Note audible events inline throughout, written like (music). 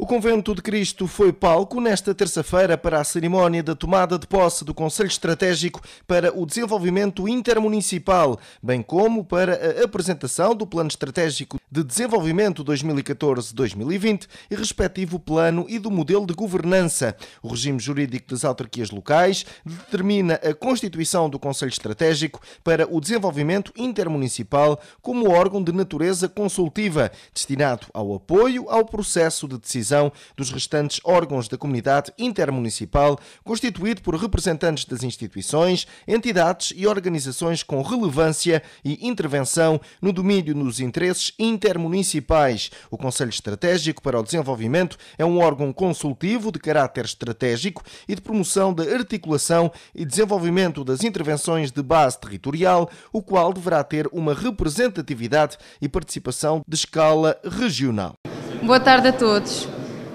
O Convento de Cristo foi palco nesta terça-feira para a cerimónia da tomada de posse do Conselho Estratégico para o Desenvolvimento Intermunicipal, bem como para a apresentação do Plano Estratégico de Desenvolvimento 2014-2020 e respectivo plano e do modelo de governança. O regime jurídico das autarquias locais determina a constituição do Conselho Estratégico para o Desenvolvimento Intermunicipal como órgão de natureza consultiva, destinado ao apoio ao processo de decisão decisão dos restantes órgãos da comunidade intermunicipal, constituído por representantes das instituições, entidades e organizações com relevância e intervenção no domínio dos interesses intermunicipais. O Conselho Estratégico para o Desenvolvimento é um órgão consultivo de caráter estratégico e de promoção da articulação e desenvolvimento das intervenções de base territorial, o qual deverá ter uma representatividade e participação de escala regional. Boa tarde a todos.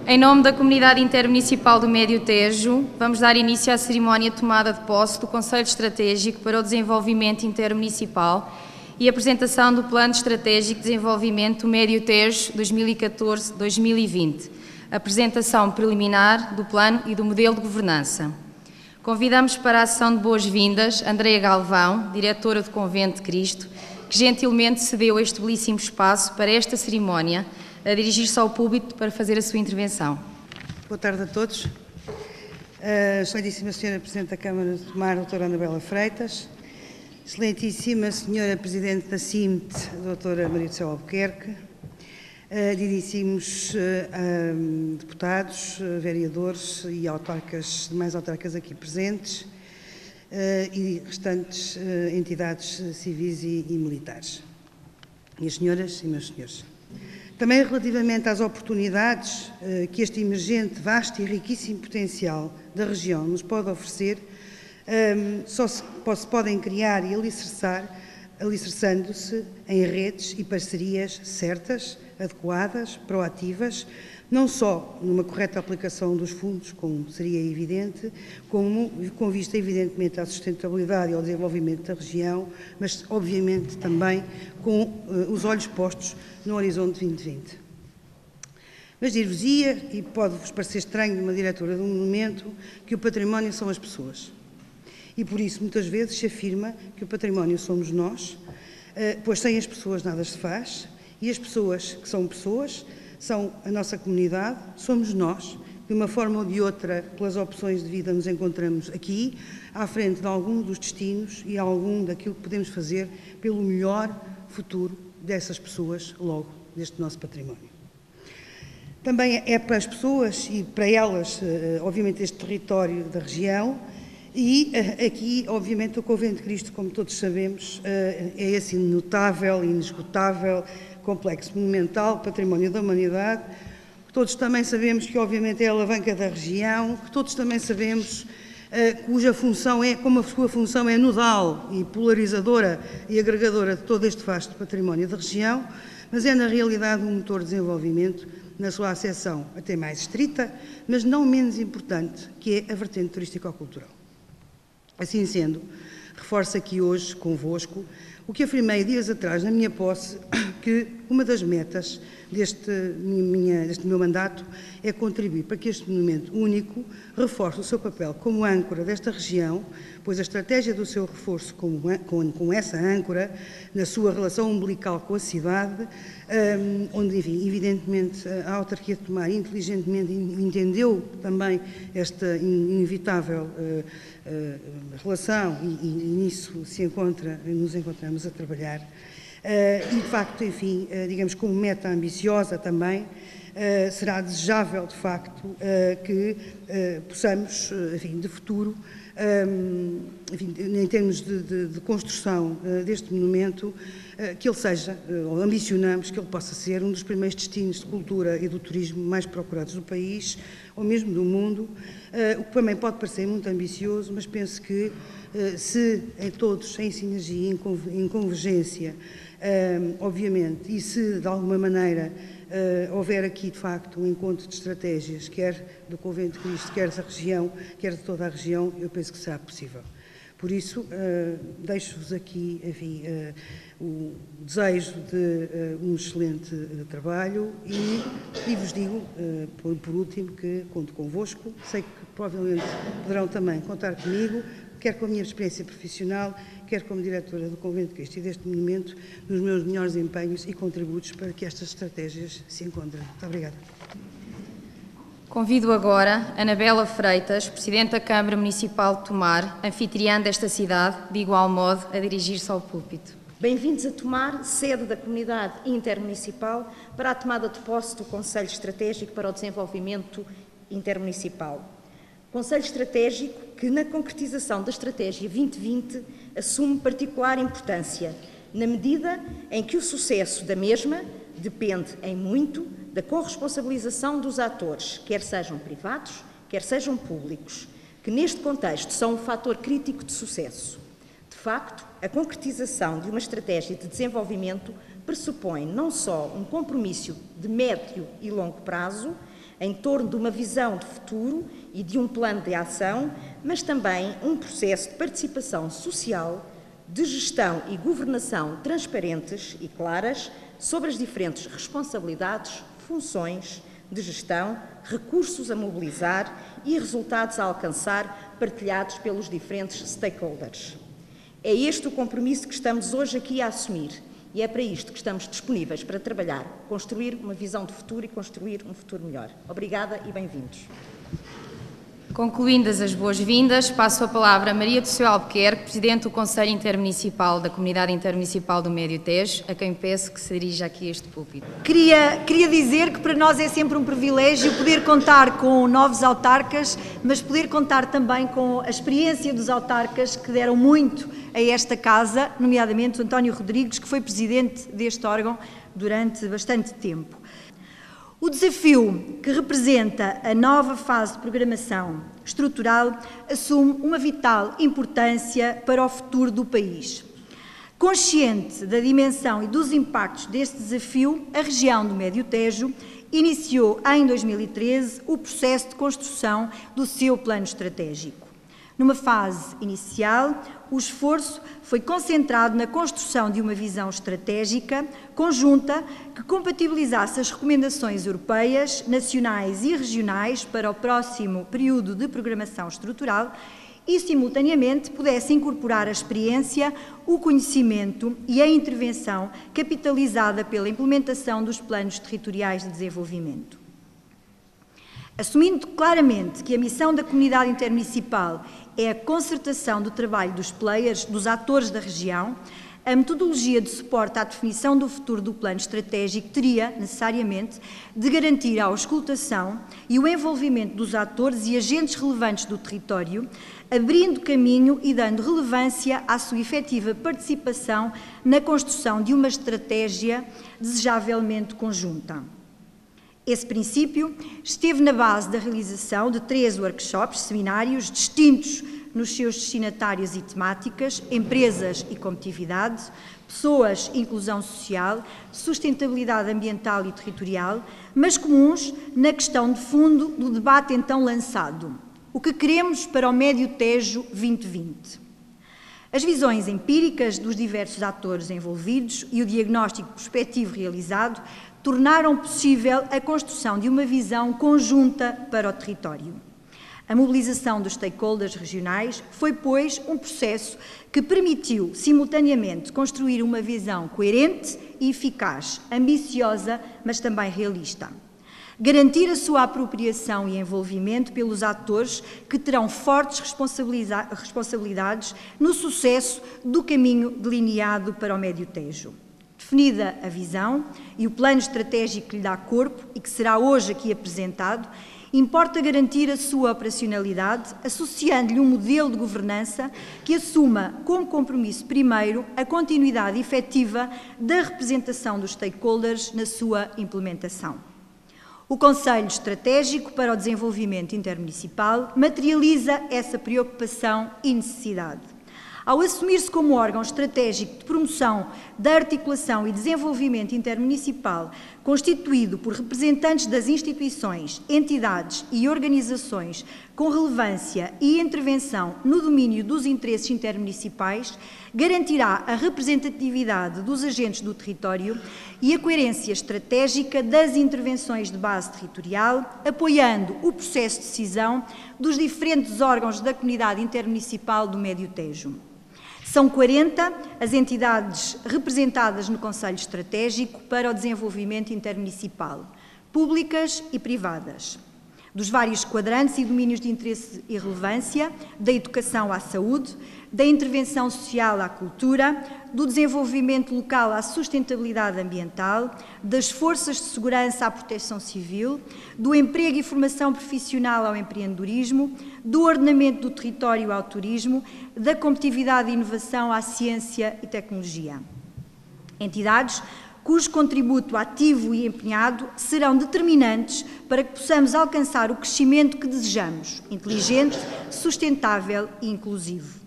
Em nome da Comunidade Intermunicipal do Médio Tejo, vamos dar início à cerimónia de tomada de posse do Conselho Estratégico para o Desenvolvimento Intermunicipal e apresentação do Plano Estratégico de Desenvolvimento do Médio Tejo 2014-2020, apresentação preliminar do plano e do modelo de governança. Convidamos para a sessão de boas-vindas Andreia Galvão, diretora do Convento de Cristo, que gentilmente cedeu este belíssimo espaço para esta cerimónia a dirigir-se ao público para fazer a sua intervenção. Boa tarde a todos. Uh, excelentíssima Senhora Presidente da Câmara de Tomar, doutora Anabela Freitas, Excelentíssima Senhora Presidente da CIMT, doutora Maria do Céu Albuquerque, uh, diríssimos uh, deputados, vereadores e autarcas, demais autarcas aqui presentes, e restantes entidades civis e militares. Minhas senhoras e meus senhores. Também relativamente às oportunidades eh, que este emergente, vasto e riquíssimo potencial da região nos pode oferecer, ehm, só se, se podem criar e alicerçar, alicerçando-se em redes e parcerias certas, adequadas, proativas, não só numa correta aplicação dos fundos, como seria evidente, como com vista evidentemente à sustentabilidade e ao desenvolvimento da região, mas obviamente também com uh, os olhos postos no horizonte 2020. Mas dir-vos-ia, e pode-vos parecer estranho numa diretora de um monumento, que o património são as pessoas. E por isso, muitas vezes, se afirma que o património somos nós, eh, pois sem as pessoas nada se faz, e as pessoas que são pessoas são a nossa comunidade, somos nós, de uma forma ou de outra, pelas opções de vida, nos encontramos aqui, à frente de algum dos destinos e algum daquilo que podemos fazer pelo melhor futuro dessas pessoas, logo, deste nosso património. Também é para as pessoas e para elas, eh, obviamente, este território da região, e eh, aqui, obviamente, o Convento de Cristo, como todos sabemos, eh, é esse inesgotável, inesgotável complexo monumental, património da humanidade, que todos também sabemos que, obviamente, é a alavanca da região, que todos também sabemos uh, cuja função é, como a sua função é nodal e polarizadora e agregadora de todo este vasto património da região, mas é, na realidade, um motor de desenvolvimento na sua acessão até mais estrita, mas não menos importante, que é a vertente turístico-cultural. Assim sendo, reforço aqui hoje convosco o que afirmei dias atrás na minha posse, (coughs) que uma das metas deste, minha, deste meu mandato é contribuir para que este monumento único reforce o seu papel como âncora desta região, pois a estratégia do seu reforço com, com, com essa âncora, na sua relação umbilical com a cidade, um, onde, enfim, evidentemente, a autarquia de Tomar inteligentemente entendeu também esta inevitável uh, uh, relação e, e, nisso se encontra, nos encontramos a trabalhar. Uh, e, de facto, enfim, digamos, como meta ambiciosa também, será desejável, de facto, que possamos, enfim, de futuro, enfim, em termos de, de, de construção uh, deste monumento, uh, que ele seja, uh, ou ambicionamos que ele possa ser um dos primeiros destinos de cultura e do turismo mais procurados do país, ou mesmo do mundo, o que também pode parecer muito ambicioso, mas penso que se em todos, em sinergia, em convergência, obviamente, e se de alguma maneira uh, houver aqui, de facto, um encontro de estratégias, quer do Convento de Cristo, quer da região, quer de toda a região, eu penso que será possível. Por isso, uh, deixo-vos aqui, enfim, uh, o desejo de uh, um excelente trabalho e, e vos digo, por, por, último, que conto convosco. Sei que provavelmente poderão também contar comigo, quer com a minha experiência profissional, quer como diretora do Convento de Cristo e deste monumento, nos meus melhores empenhos e contributos para que estas estratégias se encontrem. Muito obrigada. Convido agora Anabela Freitas, Presidente da Câmara Municipal de Tomar, anfitriã desta cidade, de igual modo a dirigir-se ao púlpito. Bem-vindos a Tomar, sede da comunidade intermunicipal, para a tomada de posse do Conselho Estratégico para o Desenvolvimento Intermunicipal. Conselho Estratégico que, na concretização da Estratégia 2020, assume particular importância, na medida em que o sucesso da mesma depende, em muito, da corresponsabilização dos atores, quer sejam privados, quer sejam públicos, que neste contexto são um fator crítico de sucesso. De facto, a concretização de uma estratégia de desenvolvimento pressupõe não só um compromisso de médio e longo prazo em torno de uma visão de futuro e de um plano de ação, mas também um processo de participação social, de gestão e governação transparentes e claras sobre as diferentes responsabilidades funções de gestão, recursos a mobilizar e resultados a alcançar partilhados pelos diferentes stakeholders. É este o compromisso que estamos hoje aqui a assumir e é para isto que estamos disponíveis para trabalhar, construir uma visão de futuro e construir um futuro melhor. Obrigada e bem-vindos. Concluídas as boas-vindas, passo a palavra a Maria do Céu Albuquerque, Presidente do Conselho Intermunicipal da Comunidade Intermunicipal do Médio Tejo, a quem peço que se dirija aqui a este púlpito. Queria, queria dizer que para nós é sempre um privilégio poder contar com novos autarcas, mas poder contar também com a experiência dos autarcas que deram muito a esta casa, nomeadamente o António Rodrigues, que foi Presidente deste órgão durante bastante tempo. O desafio que representa a nova fase de programação estrutural assume uma vital importância para o futuro do país. Consciente da dimensão e dos impactos deste desafio, a região do Médio Tejo iniciou em 2013 o processo de construção do seu plano estratégico. Numa fase inicial, o esforço foi concentrado na construção de uma visão estratégica conjunta que compatibilizasse as recomendações europeias, nacionais e regionais para o próximo período de programação estrutural e, simultaneamente, pudesse incorporar a experiência, o conhecimento e a intervenção capitalizada pela implementação dos planos territoriais de desenvolvimento. Assumindo claramente que a missão da comunidade intermunicipal é a concertação do trabalho dos players, dos atores da região, a metodologia de suporte à definição do futuro do plano estratégico teria, necessariamente, de garantir a auscultação e o envolvimento dos atores e agentes relevantes do território, abrindo caminho e dando relevância à sua efetiva participação na construção de uma estratégia desejavelmente conjunta. Esse princípio esteve na base da realização de três workshops, seminários distintos nos seus destinatários e temáticas, empresas e competitividade, pessoas inclusão social, sustentabilidade ambiental e territorial, mas comuns na questão de fundo do debate então lançado. O que queremos para o Médio Tejo 2020? As visões empíricas dos diversos atores envolvidos e o diagnóstico prospectivo realizado tornaram possível a construção de uma visão conjunta para o território. A mobilização dos stakeholders regionais foi, pois, um processo que permitiu, simultaneamente, construir uma visão coerente e eficaz, ambiciosa, mas também realista. Garantir a sua apropriação e envolvimento pelos atores que terão fortes responsabilidades no sucesso do caminho delineado para o Médio Tejo. Definida a visão e o plano estratégico que lhe dá corpo e que será hoje aqui apresentado, importa garantir a sua operacionalidade, associando-lhe um modelo de governança que assuma como compromisso primeiro a continuidade efetiva da representação dos stakeholders na sua implementação. O Conselho Estratégico para o Desenvolvimento Intermunicipal materializa essa preocupação e necessidade Ao assumir-se como órgão estratégico de promoção da articulação e desenvolvimento intermunicipal, constituído por representantes das instituições, entidades e organizações com relevância e intervenção no domínio dos interesses intermunicipais, garantirá a representatividade dos agentes do território e a coerência estratégica das intervenções de base territorial, apoiando o processo de decisão dos diferentes órgãos da comunidade intermunicipal do Médio Tejo. São 40 as entidades representadas no Conselho Estratégico para o Desenvolvimento Intermunicipal, públicas e privadas, dos vários quadrantes e domínios de interesse e relevância, da educação à saúde, da intervenção social à cultura, do desenvolvimento local à sustentabilidade ambiental, das forças de segurança à proteção civil, do emprego e formação profissional ao empreendedorismo, do ordenamento do território ao turismo, da competitividade e inovação à ciência e tecnologia. Entidades cujo contributo ativo e empenhado serão determinantes para que possamos alcançar o crescimento que desejamos, inteligente, sustentável e inclusivo.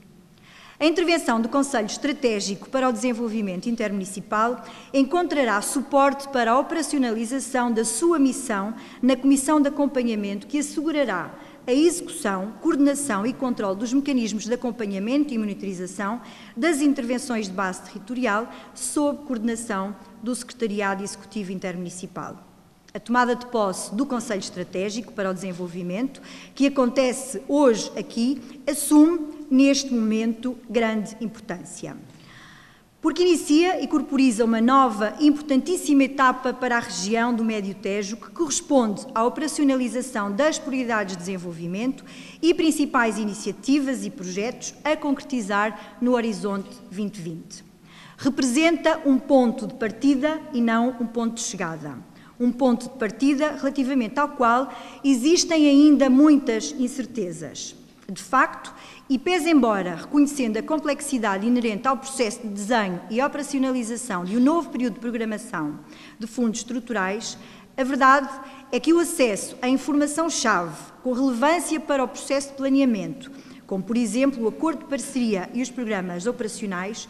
A intervenção do Conselho Estratégico para o Desenvolvimento Intermunicipal encontrará suporte para a operacionalização da sua missão na Comissão de Acompanhamento que assegurará a execução, coordenação e controle dos mecanismos de acompanhamento e monitorização das intervenções de base territorial sob coordenação do Secretariado Executivo Intermunicipal. A tomada de posse do Conselho Estratégico para o Desenvolvimento, que acontece hoje aqui, assume neste momento, grande importância. Porque inicia e corporiza uma nova, importantíssima etapa para a região do Médio Tejo, que corresponde à operacionalização das prioridades de desenvolvimento e principais iniciativas e projetos a concretizar no Horizonte 2020. Representa um ponto de partida e não um ponto de chegada. Um ponto de partida relativamente ao qual existem ainda muitas incertezas. De facto, e pese embora, reconhecendo a complexidade inerente ao processo de desenho e operacionalização de um novo período de programação de fundos estruturais, a verdade é que o acesso à informação-chave com relevância para o processo de planeamento, como por exemplo o acordo de parceria e os programas operacionais,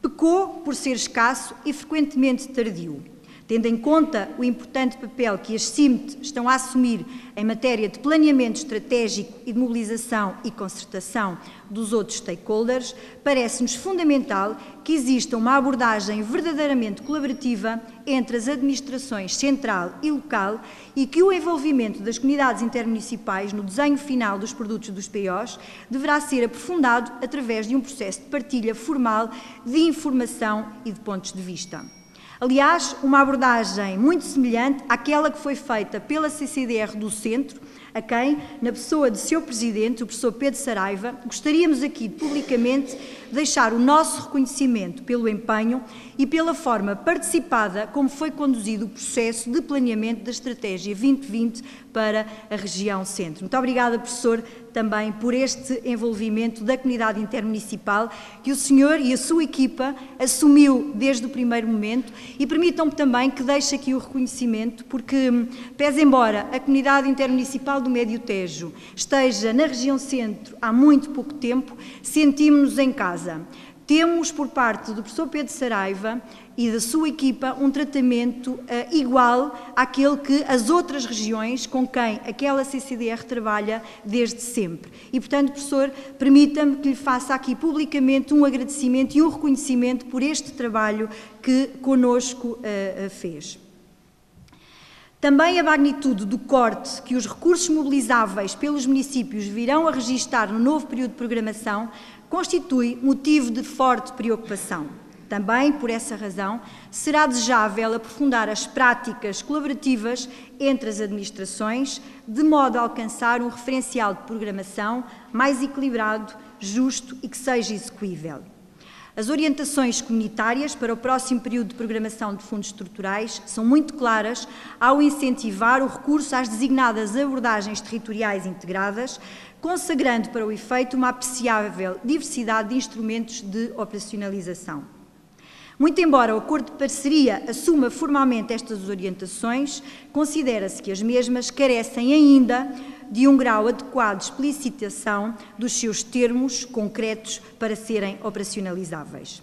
pecou por ser escasso e frequentemente tardio. Tendo em conta o importante papel que as CIMT estão a assumir em matéria de planeamento estratégico e de mobilização e concertação dos outros stakeholders, parece-nos fundamental que exista uma abordagem verdadeiramente colaborativa entre as administrações central e local e que o envolvimento das comunidades intermunicipais no desenho final dos produtos dos POs deverá ser aprofundado através de um processo de partilha formal de informação e de pontos de vista. Aliás, uma abordagem muito semelhante àquela que foi feita pela CCDR do Centro, a quem, na pessoa de seu presidente, o professor Pedro Saraiva, gostaríamos aqui publicamente deixar o nosso reconhecimento pelo empenho e pela forma participada como foi conduzido o processo de planeamento da Estratégia 2020 para a região centro. Muito obrigada, professor, também por este envolvimento da comunidade intermunicipal que o senhor e a sua equipa assumiu desde o primeiro momento e permitam-me também que deixe aqui o reconhecimento porque, pese embora a comunidade intermunicipal do Médio Tejo esteja na região centro há muito pouco tempo, sentimos-nos em casa. Temos, por parte do professor Pedro Saraiva e da sua equipa, um tratamento uh, igual àquele que as outras regiões com quem aquela CCDR trabalha desde sempre. E, portanto, professor, permita-me que lhe faça aqui publicamente um agradecimento e um reconhecimento por este trabalho que conosco uh, fez. Também a magnitude do corte que os recursos mobilizáveis pelos municípios virão a registrar no novo período de programação constitui motivo de forte preocupação. Também, por essa razão, será desejável aprofundar as práticas colaborativas entre as administrações, de modo a alcançar um referencial de programação mais equilibrado, justo e que seja execuível. As orientações comunitárias para o próximo período de programação de fundos estruturais são muito claras ao incentivar o recurso às designadas abordagens territoriais integradas, consagrando para o efeito uma apreciável diversidade de instrumentos de operacionalização. Muito embora o acordo de parceria assuma formalmente estas orientações, considera-se que as mesmas carecem ainda de um grau adequado de explicitação dos seus termos concretos para serem operacionalizáveis.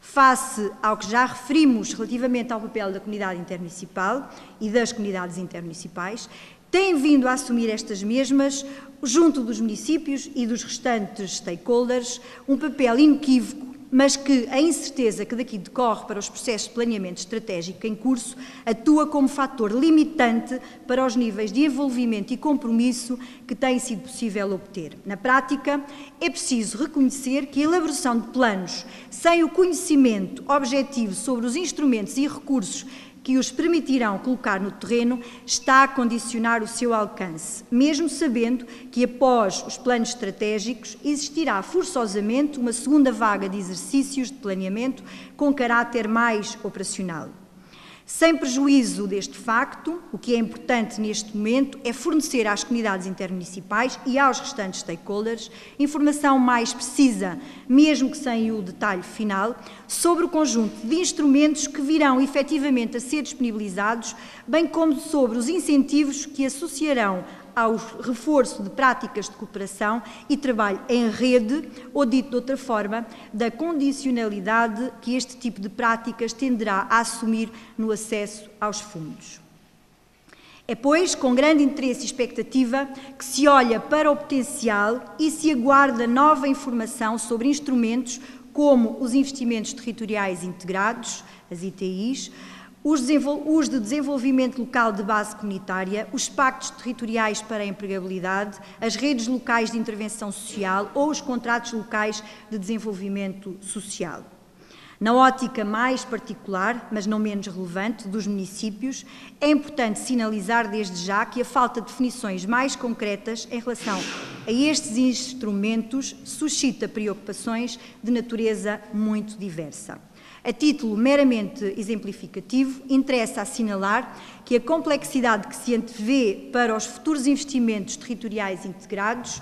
Face ao que já referimos relativamente ao papel da comunidade intermunicipal e das comunidades intermunicipais, têm vindo a assumir estas mesmas, junto dos municípios e dos restantes stakeholders, um papel inequívoco mas que a incerteza que daqui decorre para os processos de planeamento estratégico em curso atua como fator limitante para os níveis de envolvimento e compromisso que tem sido possível obter. Na prática, é preciso reconhecer que a elaboração de planos sem o conhecimento objetivo sobre os instrumentos e recursos que os permitirão colocar no terreno está a condicionar o seu alcance, mesmo sabendo que após os planos estratégicos existirá forçosamente uma segunda vaga de exercícios de planeamento com caráter mais operacional. Sem prejuízo deste facto, o que é importante neste momento é fornecer às comunidades intermunicipais e aos restantes stakeholders informação mais precisa, mesmo que sem o detalhe final, sobre o conjunto de instrumentos que virão efetivamente a ser disponibilizados, bem como sobre os incentivos que associarão ao reforço de práticas de cooperação e trabalho em rede, ou dito de outra forma, da condicionalidade que este tipo de práticas tenderá a assumir no acesso aos fundos. É, pois, com grande interesse e expectativa que se olha para o potencial e se aguarda nova informação sobre instrumentos como os investimentos territoriais integrados, as ITIs, os, de desenvolvimento local de base comunitária, os pactos territoriais para a empregabilidade, as redes locais de intervenção social ou os contratos locais de desenvolvimento social. Na ótica mais particular, mas não menos relevante, dos municípios, é importante sinalizar desde já que a falta de definições mais concretas em relação a estes instrumentos suscita preocupações de natureza muito diversa. A título meramente exemplificativo, interessa assinalar que a complexidade que se antevê para os futuros investimentos territoriais integrados,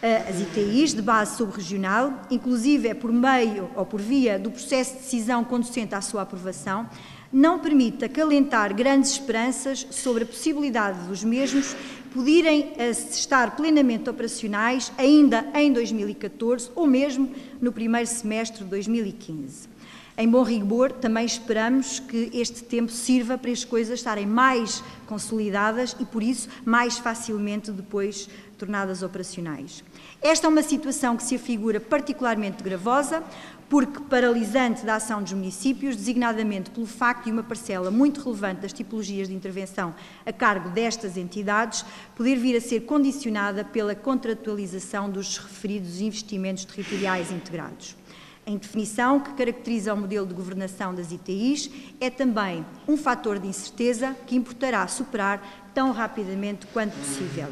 as ITIs de base subregional, inclusive é por meio ou por via do processo de decisão conducente à sua aprovação, não permite acalentar grandes esperanças sobre a possibilidade dos mesmos poderem eh, estar plenamente operacionais ainda em 2014 ou mesmo no primeiro semestre de 2015. Em bom rigor, também esperamos que este tempo sirva para as coisas estarem mais consolidadas e, por isso, mais facilmente depois tornadas operacionais. Esta é uma situação que se afigura particularmente gravosa, porque paralisante da ação dos municípios, designadamente pelo facto de uma parcela muito relevante das tipologias de intervenção a cargo destas entidades poder vir a ser condicionada pela contratualização dos referidos investimentos territoriais integrados. A indefinição que caracteriza o modelo de governação das ITIs é também um fator de incerteza que importará superar tão rapidamente quanto possível.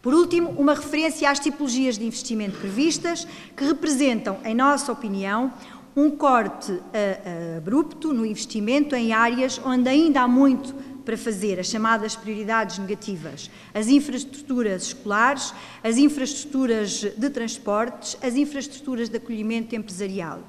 Por último, uma referência às tipologias de investimento previstas, que representam, em nossa opinião, um corte uh, uh, abrupto no investimento em áreas onde ainda há muito para fazer as chamadas prioridades negativas, as infraestruturas escolares, as infraestruturas de transportes, as infraestruturas de acolhimento empresarial.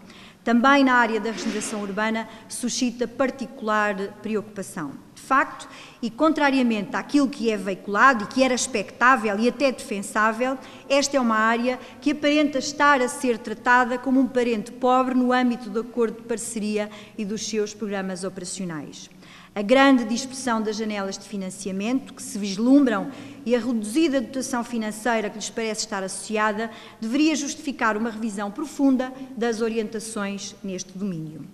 Também na área da regeneração urbana suscita particular preocupação. De facto, e contrariamente àquilo que é veiculado e que era expectável e até defensável, esta é uma área que aparenta estar a ser tratada como um parente pobre no âmbito do acordo de parceria e dos seus programas operacionais a grande dispersão das janelas de financiamento que se vislumbram e a reduzida dotação financeira que lhes parece estar associada deveria justificar uma revisão profunda das orientações neste domínio.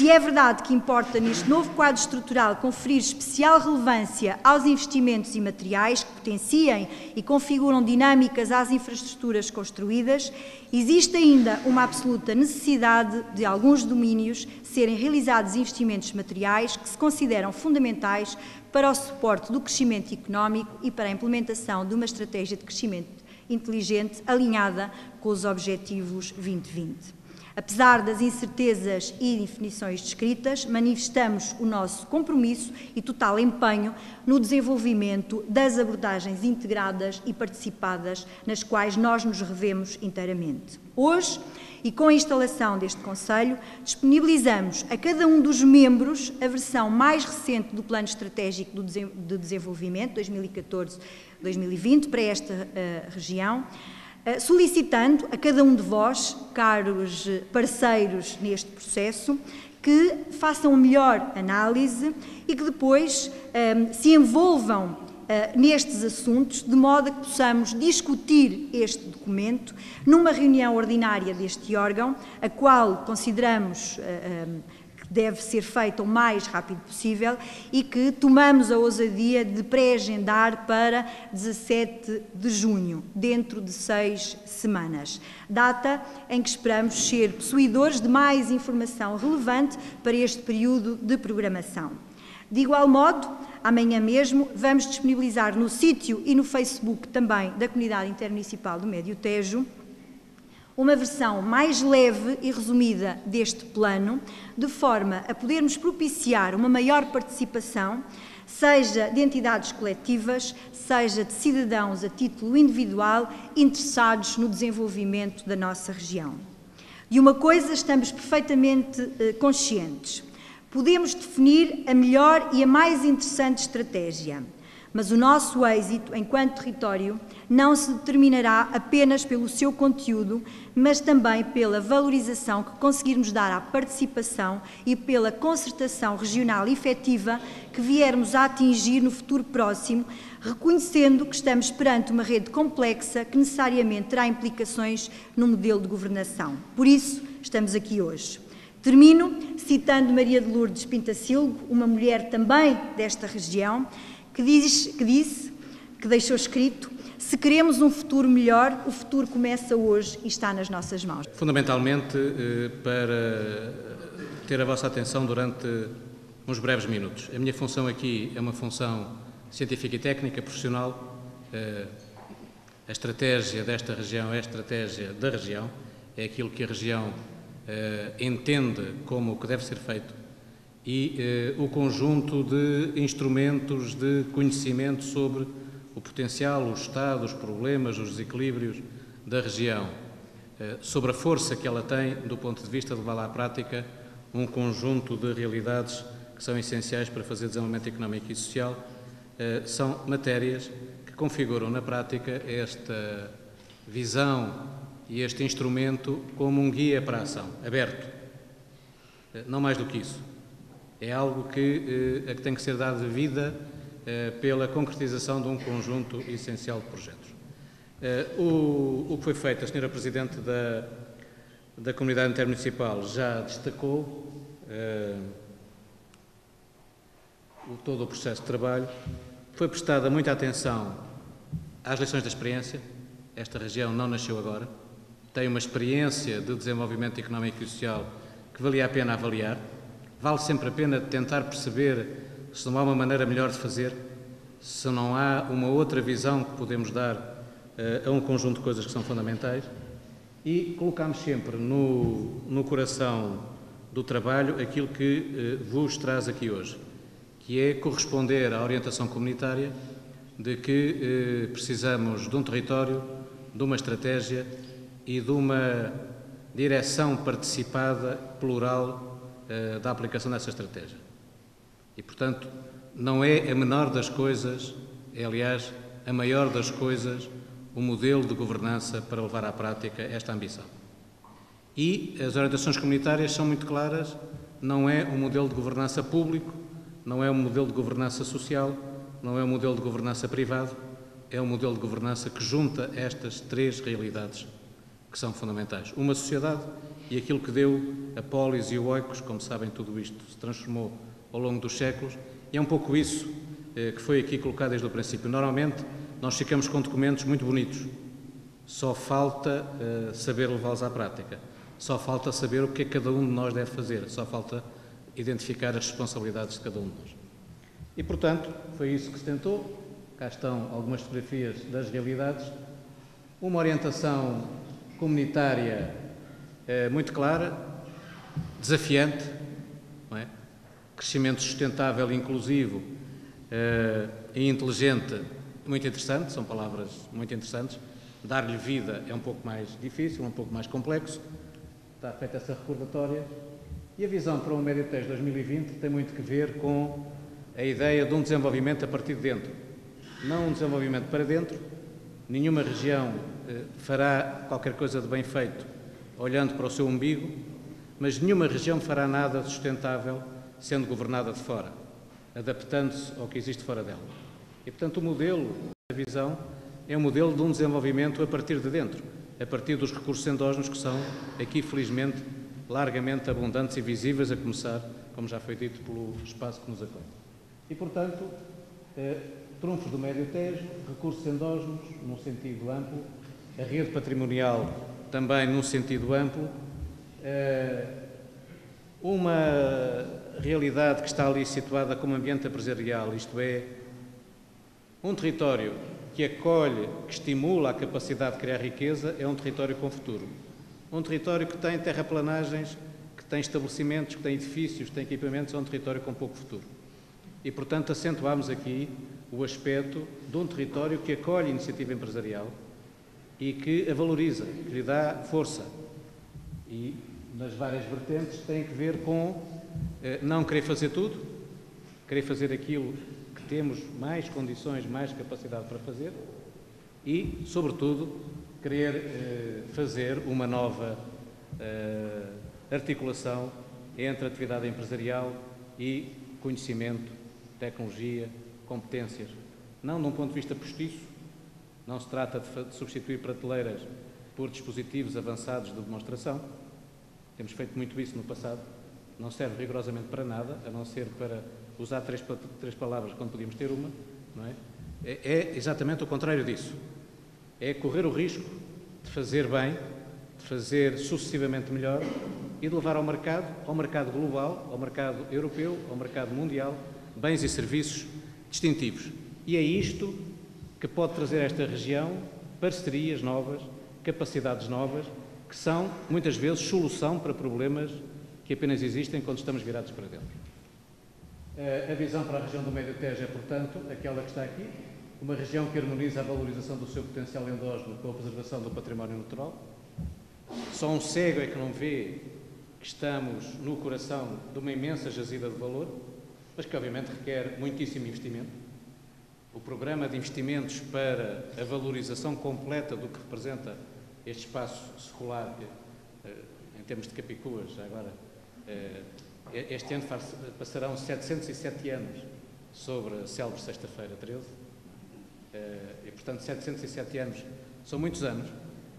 Se é verdade que importa neste novo quadro estrutural conferir especial relevância aos investimentos e materiais que potenciem e configuram dinâmicas às infraestruturas construídas, existe ainda uma absoluta necessidade de alguns domínios serem realizados investimentos materiais que se consideram fundamentais para o suporte do crescimento económico e para a implementação de uma estratégia de crescimento inteligente alinhada com os Objetivos 2020. Apesar das incertezas e definições descritas, manifestamos o nosso compromisso e total empenho no desenvolvimento das abordagens integradas e participadas nas quais nós nos revemos inteiramente. Hoje, e com a instalação deste Conselho, disponibilizamos a cada um dos membros a versão mais recente do Plano Estratégico de Desenvolvimento 2014-2020 para esta uh, região solicitando a cada um de vós, caros parceiros neste processo, que façam melhor análise e que depois um, se envolvam uh, nestes assuntos, de modo a que possamos discutir este documento numa reunião ordinária deste órgão, a qual consideramos. Uh, um, deve ser feita o mais rápido possível e que tomamos a ousadia de pré-agendar para 17 de junho, dentro de seis semanas. Data em que esperamos ser possuidores de mais informação relevante para este período de programação. De igual modo, amanhã mesmo vamos disponibilizar no sítio e no Facebook também da Comunidade Intermunicipal do Médio Tejo uma versão mais leve e resumida deste plano, de forma a podermos propiciar uma maior participação, seja de entidades coletivas, seja de cidadãos a título individual interessados no desenvolvimento da nossa região. De uma coisa estamos perfeitamente eh, conscientes. Podemos definir a melhor e a mais interessante estratégia mas o nosso êxito enquanto território não se determinará apenas pelo seu conteúdo, mas também pela valorização que conseguirmos dar à participação e pela concertação regional efetiva que viermos a atingir no futuro próximo, reconhecendo que estamos perante uma rede complexa que necessariamente terá implicações no modelo de governação. Por isso, estamos aqui hoje. Termino citando Maria de Lourdes Pintacilgo, uma mulher também desta região, que, diz, que disse, que deixou escrito, se queremos um futuro melhor, o futuro começa hoje e está nas nossas mãos. Fundamentalmente eh, para ter a vossa atenção durante uns breves minutos. A minha função aqui é uma função científica e técnica, profissional. Eh, a estratégia desta região é a estratégia da região, é aquilo que a região eh, entende como o que deve ser feito e eh, o conjunto de instrumentos de conhecimento sobre o potencial, o estado, os problemas, os desequilíbrios da região, eh, sobre a força que ela tem do ponto de vista de levar à prática um conjunto de realidades que são essenciais para fazer desenvolvimento económico e social, eh, são matérias que configuram na prática esta visão e este instrumento como um guia para a ação, aberto. Não mais do que isso é algo que, eh, que tem que ser dado vida eh, pela concretização de um conjunto essencial de projetos. Eh, o, o que foi feito, a Sra. Presidente da, da Comunidade Intermunicipal já destacou o, todo o processo de trabalho. Foi prestada muita atenção às lições da experiência. Esta região não nasceu agora. Tem uma experiência de desenvolvimento económico e social que valia a pena avaliar Vale sempre a pena tentar perceber se não há uma maneira melhor de fazer, se não há uma outra visão que podemos dar uh, a um conjunto de coisas que são fundamentais. E colocamos sempre no, no coração do trabalho aquilo que uh, vos traz aqui hoje, que é corresponder à orientação comunitária de que uh, precisamos de um território, de uma estratégia e de uma direção participada, plural eh, da aplicação dessa estratégia. E, portanto, não é a menor das coisas, é, aliás, a maior das coisas, o modelo de governança para levar à prática esta ambição. E as orientações comunitárias são muito claras, não é um modelo de governança público, não é um modelo de governança social, não é um modelo de governança privado, é um modelo de governança que junta estas três realidades que são fundamentais. Uma sociedade e aquilo que deu a polis e o oikos, como sabem, tudo isto se transformou ao longo dos séculos, e é um pouco isso eh, que foi aqui colocado desde o princípio. Normalmente, nós ficamos com documentos muito bonitos, só falta eh, saber levá-los à prática, só falta saber o que é que cada um de nós deve fazer, só falta identificar as responsabilidades de cada um de nós. E, portanto, foi isso que se tentou. Cá estão algumas fotografias das realidades, uma orientação comunitária eh, muito clara, desafiante, é? crescimento sustentável, inclusivo eh, e inteligente, muito interessante, são palavras muito interessantes. Dar-lhe vida é um pouco mais difícil, um pouco mais complexo. Está feita essa recordatória. E a visão para o Médio Tejo 2020 tem muito que ver com a ideia de um desenvolvimento a partir de dentro. Não um desenvolvimento para dentro. Nenhuma região eh, fará qualquer coisa de bem feito olhando para o seu umbigo, mas nenhuma região fará nada sustentável sendo governada de fora, adaptando-se ao que existe fora dela. E, portanto, o modelo, a visão, é um modelo de um desenvolvimento a partir de dentro, a partir dos recursos endógenos que são, aqui, felizmente, largamente abundantes e visíveis, a começar, como já foi dito, pelo espaço que nos acolhe. E, portanto, eh, trunfos do Médio Tejo, recursos endógenos, num sentido amplo, a rede patrimonial também num sentido amplo, eh, uma realidade que está ali situada como ambiente empresarial, isto é, um território que acolhe, que estimula a capacidade de criar riqueza, é um território com futuro. Um território que tem terraplanagens, que tem estabelecimentos, que tem edifícios, que tem equipamentos, é um território com pouco futuro. E, portanto, acentuámos aqui o aspecto de um território que acolhe iniciativa empresarial e que a valoriza, que lhe dá força. E nas várias vertentes tem que ver com eh, não querer fazer tudo, querer fazer aquilo que temos mais condições, mais capacidade para fazer e, sobretudo, querer eh, fazer uma nova eh, articulação entre atividade empresarial e conhecimento, tecnologia, competências. Não de um ponto de vista postiço, não se trata de substituir prateleiras por dispositivos avançados de demonstração. Temos feito muito isso no passado. Não serve rigorosamente para nada, a não ser para usar três, três palavras quando podíamos ter uma. Não é? é? É exatamente o contrário disso. É correr o risco de fazer bem, de fazer sucessivamente melhor e de levar ao mercado, ao mercado global, ao mercado europeu, ao mercado mundial, bens e serviços distintivos. E é isto que pode trazer a esta região parcerias novas, capacidades novas, que são, muitas vezes, solução para problemas que apenas existem quando estamos virados para dentro. Eh, a visão para a região do Médio Tejo é, portanto, aquela que está aqui, uma região que harmoniza a valorização do seu potencial endógeno com a preservação do património natural. Só um cego é que não vê que estamos no coração de uma imensa jazida de valor, mas que obviamente requer muitíssimo investimento o programa de investimentos para a valorização completa do que representa este espaço secular, eh, em termos de Capicuas, agora, eh, este ano passarão 707 anos sobre a célebre Sexta-feira 13, eh, e portanto 707 anos são muitos anos.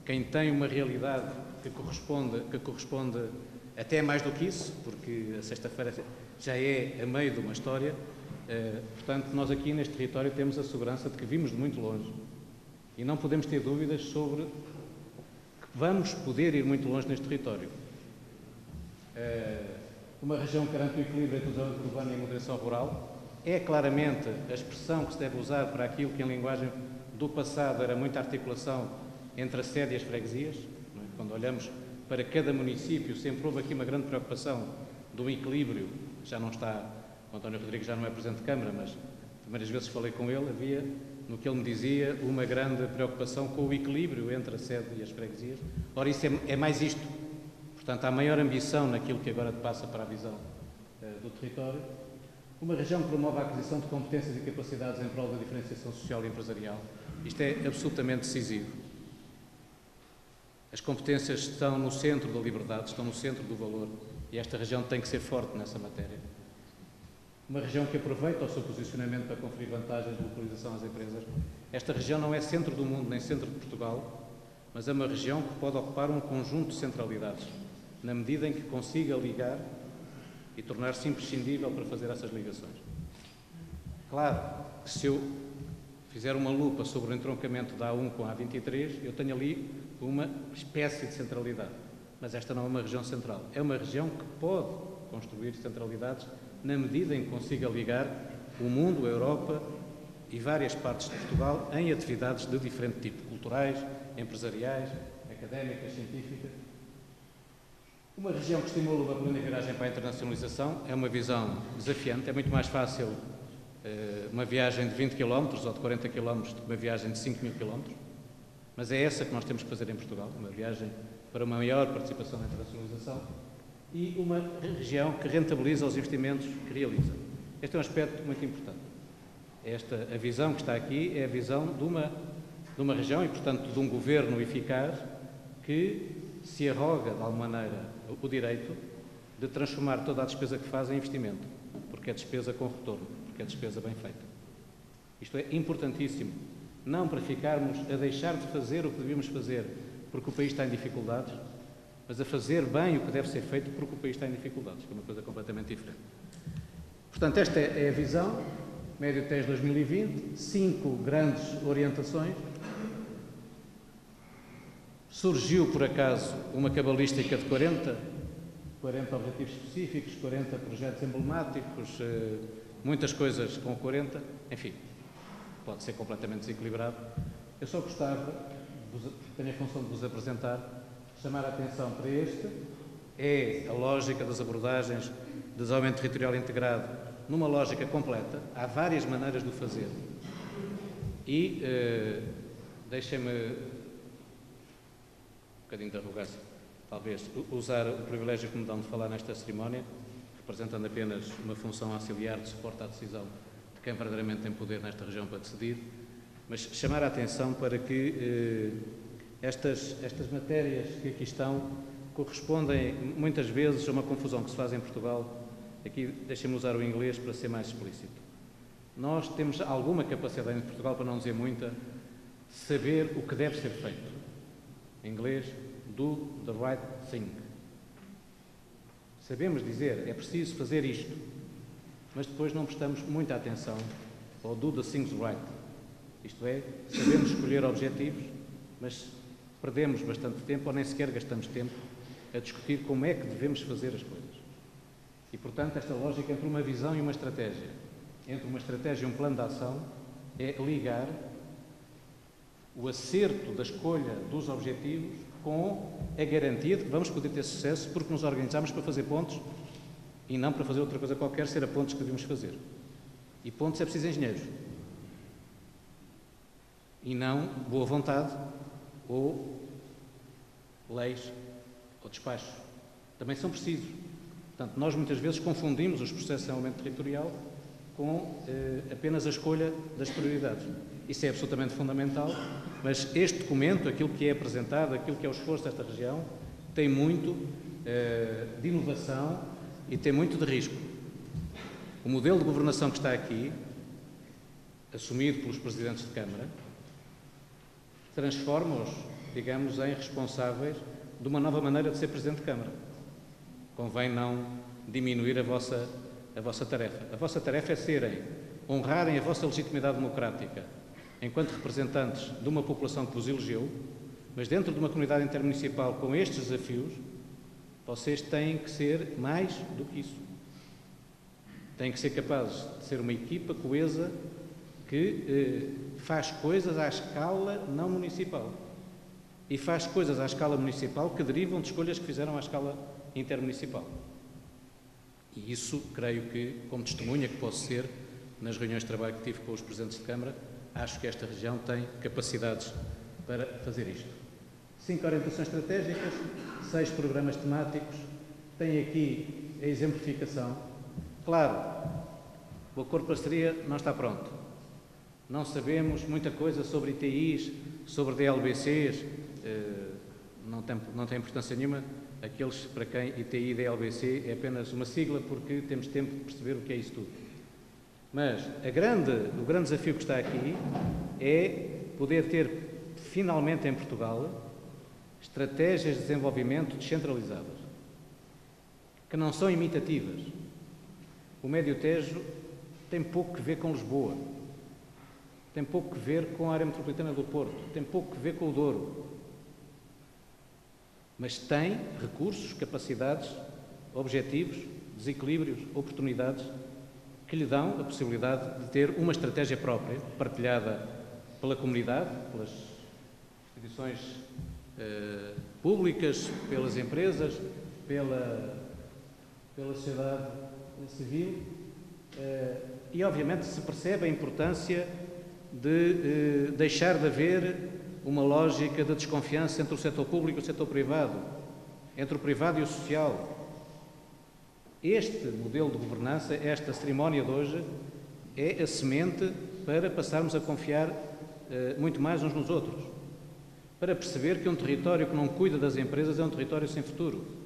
Quem tem uma realidade que corresponde, que corresponde até mais do que isso, porque a Sexta-feira já é a meio de uma história, portanto, nós aqui neste território temos a segurança de que vimos de muito longe e não podemos ter dúvidas sobre que vamos poder ir muito longe neste território. Eh, uma região que garante o equilíbrio entre o desenvolvimento urbano e a moderação rural é claramente a expressão que se deve usar para aquilo que em linguagem do passado era muita articulação entre a sede e as freguesias. É? Quando olhamos para cada município, sempre houve aqui uma grande preocupação do equilíbrio, já não está o António Rodrigues já não é Presidente de Câmara, mas primeiras vezes falei com ele, havia, no que ele me dizia, uma grande preocupação com o equilíbrio entre a sede e as freguesias. Ora, isso é, é mais isto. Portanto, há maior ambição naquilo que agora passa para a visão uh, do território. Uma região que promove a aquisição de competências e capacidades em prol da diferenciação social e empresarial. Isto é absolutamente decisivo. As competências estão no centro da liberdade, estão no centro do valor e esta região tem que ser forte nessa matéria uma região que aproveita o seu posicionamento para conferir vantagens de localização às empresas. Esta região não é centro do mundo nem centro de Portugal, mas é uma região que pode ocupar um conjunto de centralidades, na medida em que consiga ligar e tornar-se imprescindível para fazer essas ligações. Claro que se eu fizer uma lupa sobre o entroncamento da A1 com a A23, eu tenho ali uma espécie de centralidade. Mas esta não é uma região central. É uma região que pode construir centralidades na medida em que consiga ligar o mundo, a Europa e várias partes de Portugal em atividades de diferente tipo, culturais, empresariais, académicas, científicas. Uma região que estimula uma plena viragem para a internacionalização é uma visão desafiante. É muito mais fácil uh, uma viagem de 20 km ou de 40 km do que uma viagem de 5 mil km. Mas é essa que nós temos que fazer em Portugal, uma viagem para uma maior participação na internacionalização e uma região que rentabiliza os investimentos que realiza. Este é um aspecto muito importante. Esta, a visão que está aqui é a visão de uma, de uma região e, portanto, de um governo eficaz que se arroga, de alguma maneira, o direito de transformar toda a despesa que faz em investimento, porque é despesa com retorno, porque é despesa bem feita. Isto é importantíssimo, não para ficarmos a deixar de fazer o que devíamos fazer porque o país está em dificuldades, mas a fazer bem o que deve ser feito porque o país está em dificuldades, que é uma coisa completamente diferente. Portanto, esta é a visão, médio TES 2020, cinco grandes orientações. Surgiu, por acaso, uma cabalística de 40, 40 objetivos específicos, 40 projetos emblemáticos, eh, muitas coisas com 40, enfim, pode ser completamente desequilibrado. Eu só gostava, tenho a função de vos apresentar, chamar a atenção para este, é a lógica das abordagens de desenvolvimento territorial integrado numa lógica completa. Há várias maneiras de o fazer. E eh, deixem-me, um bocadinho de arrogância, talvez, usar o privilégio que me dão de falar nesta cerimónia, representando apenas uma função auxiliar de suporte à decisão de quem verdadeiramente tem poder nesta região para decidir, mas chamar a atenção para que eh, estas, estas matérias que aqui estão correspondem muitas vezes a uma confusão que se faz em Portugal Aqui deixem-me usar o inglês para ser mais explícito. Nós temos alguma capacidade em Portugal, para não dizer muita, de saber o que deve ser feito. Em inglês, do the right thing. Sabemos dizer, é preciso fazer isto, mas depois não prestamos muita atenção ao do the things right. Isto é, sabemos escolher objetivos, mas perdemos bastante tempo ou nem sequer gastamos tempo a discutir como é que devemos fazer as coisas. E, portanto, esta lógica entre uma visão e uma estratégia, entre uma estratégia e um plano de ação, é ligar o acerto da escolha dos objetivos com a garantia de que vamos poder ter sucesso porque nos organizamos para fazer pontos e não para fazer outra coisa qualquer, ser a pontos que devemos fazer. E pontos é preciso engenheiros. E não boa vontade ou leis ou despachos. Também são precisos. Portanto, nós muitas vezes confundimos os processos de desenvolvimento territorial com eh, apenas a escolha das prioridades. Isso é absolutamente fundamental, mas este documento, aquilo que é apresentado, aquilo que é o esforço desta região, tem muito eh, de inovação e tem muito de risco. O modelo de governação que está aqui, assumido pelos presidentes de Câmara, transforma-os, digamos, em responsáveis de uma nova maneira de ser presidente de Câmara convém não diminuir a vossa, a vossa tarefa. A vossa tarefa é serem, honrarem a vossa legitimidade democrática enquanto representantes de uma população que vos elegeu, mas dentro de uma comunidade intermunicipal com estes desafios, vocês têm que ser mais do que isso. Têm que ser capazes de ser uma equipa coesa que eh, faz coisas à escala não municipal. E faz coisas à escala municipal que derivam de escolhas que fizeram à escala intermunicipal. E isso, creio que, como testemunha que posso ser, nas reuniões de trabalho que tive com os presidentes de Câmara, acho que esta região tem capacidades para fazer isto. Cinco orientações estratégicas, seis programas temáticos, tem aqui a exemplificação. Claro, o acordo de parceria não está pronto. Não sabemos muita coisa sobre ITIs, sobre DLBCs, eh, não tem, não tem importância nenhuma, aqueles para quem ITI e DLBC é apenas uma sigla porque temos tempo de perceber o que é isso tudo. Mas grande, o grande desafio que está aqui é poder ter finalmente em Portugal estratégias de desenvolvimento descentralizadas, que não são imitativas. O Médio Tejo tem pouco que ver com Lisboa, tem pouco que ver com a área metropolitana do Porto, tem pouco que ver com o Douro, mas tem recursos, capacidades, objetivos, desequilíbrios, oportunidades que lhe dão a possibilidade de ter uma estratégia própria, partilhada pela comunidade, pelas instituições eh, públicas, pelas empresas, pela, pela sociedade civil e, obviamente, se percebe a importância de deixar de haver uma lógica de desconfiança entre o setor público e o setor privado, entre o privado e o social. Este modelo de governança, esta cerimónia de hoje, é a semente para passarmos a confiar uh, muito mais uns nos outros, para perceber que um território que não cuida das empresas é um território sem futuro.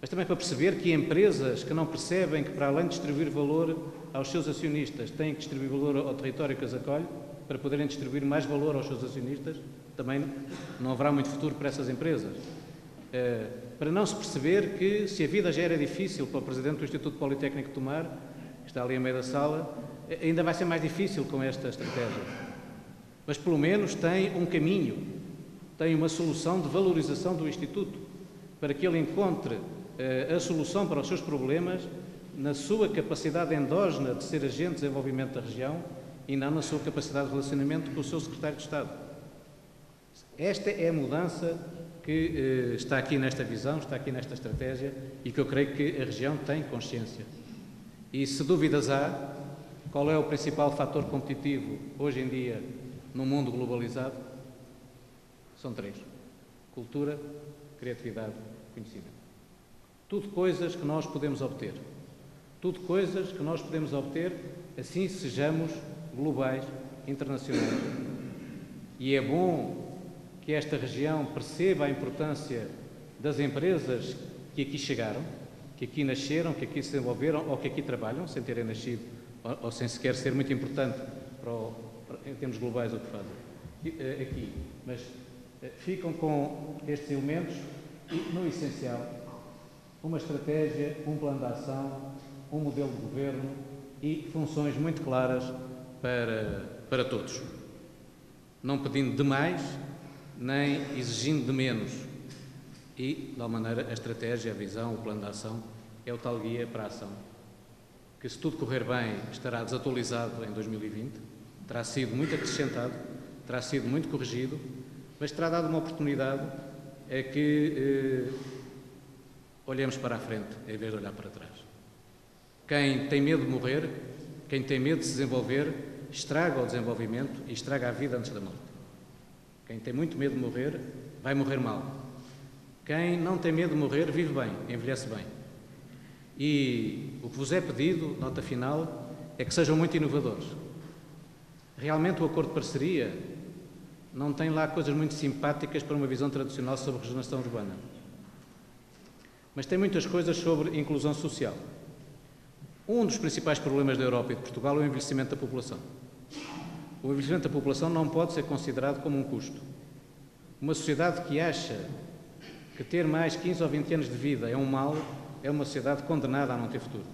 Mas também para perceber que empresas que não percebem que, para além de distribuir valor aos seus acionistas, têm que distribuir valor ao território que as acolhe, para poderem distribuir mais valor aos seus acionistas, também não haverá muito futuro para essas empresas. Uh, para não se perceber que, se a vida já era difícil para o Presidente do Instituto Politécnico Tomar, que está ali a meio da sala, ainda vai ser mais difícil com esta estratégia. Mas, pelo menos, tem um caminho, tem uma solução de valorização do Instituto, para que ele encontre a solução para os seus problemas na sua capacidade endógena de ser agente de desenvolvimento da região e não na sua capacidade de relacionamento com o seu secretário de Estado. Esta é a mudança que eh, está aqui nesta visão, está aqui nesta estratégia e que eu creio que a região tem consciência. E se dúvidas há, qual é o principal fator competitivo hoje em dia no mundo globalizado? São três: cultura, criatividade, conhecimento. Tudo coisas que nós podemos obter. Tudo coisas que nós podemos obter assim sejamos globais, internacionais. E é bom que esta região perceba a importância das empresas que aqui chegaram, que aqui nasceram, que aqui se desenvolveram ou que aqui trabalham, sem terem nascido ou, ou sem sequer ser muito importante para o, para, em termos globais o que fazem eh, aqui. Mas eh, ficam com estes elementos e, no essencial, uma estratégia, um plano de ação, um modelo de governo e funções muito claras para, para todos, não pedindo de mais nem exigindo de menos. E, de tal maneira, a estratégia, a visão, o plano de ação é o tal guia para a ação, que, se tudo correr bem, estará desatualizado em 2020, terá sido muito acrescentado, terá sido muito corrigido, mas terá dado uma oportunidade a que eh, olhemos para a frente em vez de olhar para trás. Quem tem medo de morrer, quem tem medo de se desenvolver, estraga o desenvolvimento e estraga a vida antes da morte. Quem tem muito medo de morrer, vai morrer mal. Quem não tem medo de morrer, vive bem, envelhece bem. E o que vos é pedido, nota final, é que sejam muito inovadores. Realmente o acordo de parceria não tem lá coisas muito simpáticas para uma visão tradicional sobre regeneração urbana. Mas tem muitas coisas sobre inclusão social. Um dos principais problemas da Europa e de Portugal é o envelhecimento da população. O envelhecimento da população não pode ser considerado como um custo. Uma sociedade que acha que ter mais 15 ou 20 anos de vida é um mal, é uma sociedade condenada a não ter futuro.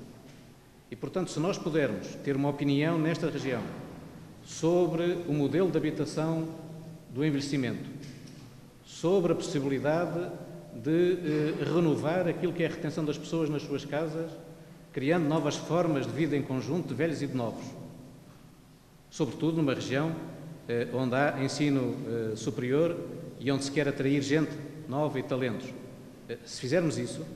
E, portanto, se nós pudermos ter uma opinião nesta região sobre o modelo de habitação do envelhecimento, sobre a possibilidade de eh, renovar aquilo que é a retenção das pessoas nas suas casas, criando novas formas de vida em conjunto, de velhos e de novos. Sobretudo numa região eh, onde há ensino eh, superior e onde se quer atrair gente nova e talentos. Eh, se fizermos isso,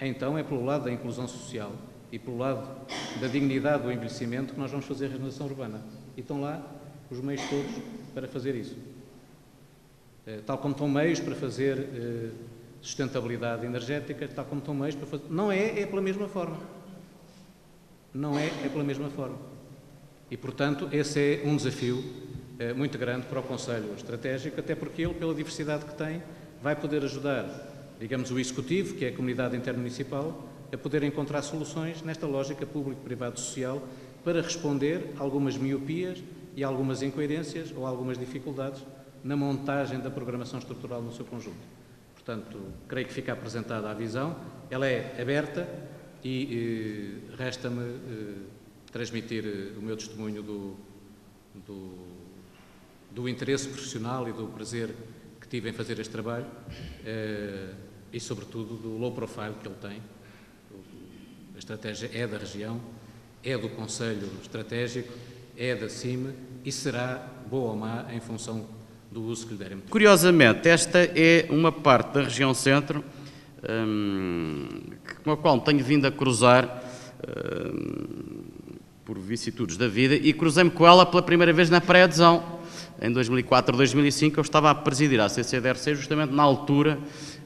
então é pelo lado da inclusão social e pelo lado da dignidade do envelhecimento que nós vamos fazer a regeneração urbana. E estão lá os meios todos para fazer isso. Eh, tal como estão meios para fazer eh, sustentabilidade energética, tal como estão meios para fazer. Não é, é pela mesma forma não é, é pela mesma forma. E, portanto, esse é um desafio eh, muito grande para o Conselho Estratégico, até porque ele, pela diversidade que tem, vai poder ajudar, digamos, o Executivo, que é a comunidade intermunicipal, a poder encontrar soluções nesta lógica público-privado-social para responder a algumas miopias e algumas incoerências ou algumas dificuldades na montagem da programação estrutural no seu conjunto. Portanto, creio que fica apresentada a visão, ela é aberta, e eh, resta-me eh, transmitir eh, o meu testemunho do, do, do, interesse profissional e do prazer que tive em fazer este trabalho e, sobretudo, do low profile que ele tem. A estratégia é da região, é do Conselho Estratégico, é da CIME e será boa ou má em função do uso que lhe derem. Curiosamente, esta é uma parte da região centro um, com a qual tenho vindo a cruzar por vicissitudes da vida e cruzei-me com ela pela primeira vez na pré-adesão. Em 2004, 2005, eu estava a presidir a CCDRC justamente na altura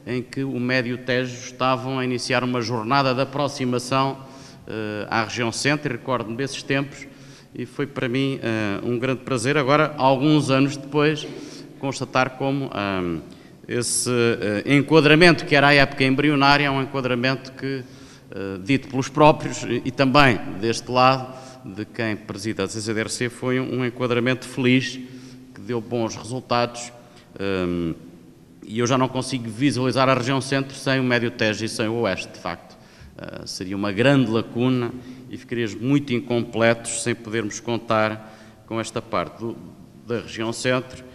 em que o Médio Tejo estavam a iniciar uma jornada de aproximação uh, à região centro, recordo-me desses tempos, e foi para mim uh, um grande prazer, agora, alguns anos depois, constatar como uh, esse enquadramento, que era à época embrionária, é um enquadramento que, dito pelos próprios e também deste lado, de quem presida a CCDRC, foi um enquadramento feliz, que deu bons resultados. Um, e eu já não consigo visualizar a região centro sem o Médio Tejo e sem o Oeste, de facto. Uh, seria uma grande lacuna e ficaríamos muito incompletos sem podermos contar com esta parte do, da região centro, uh,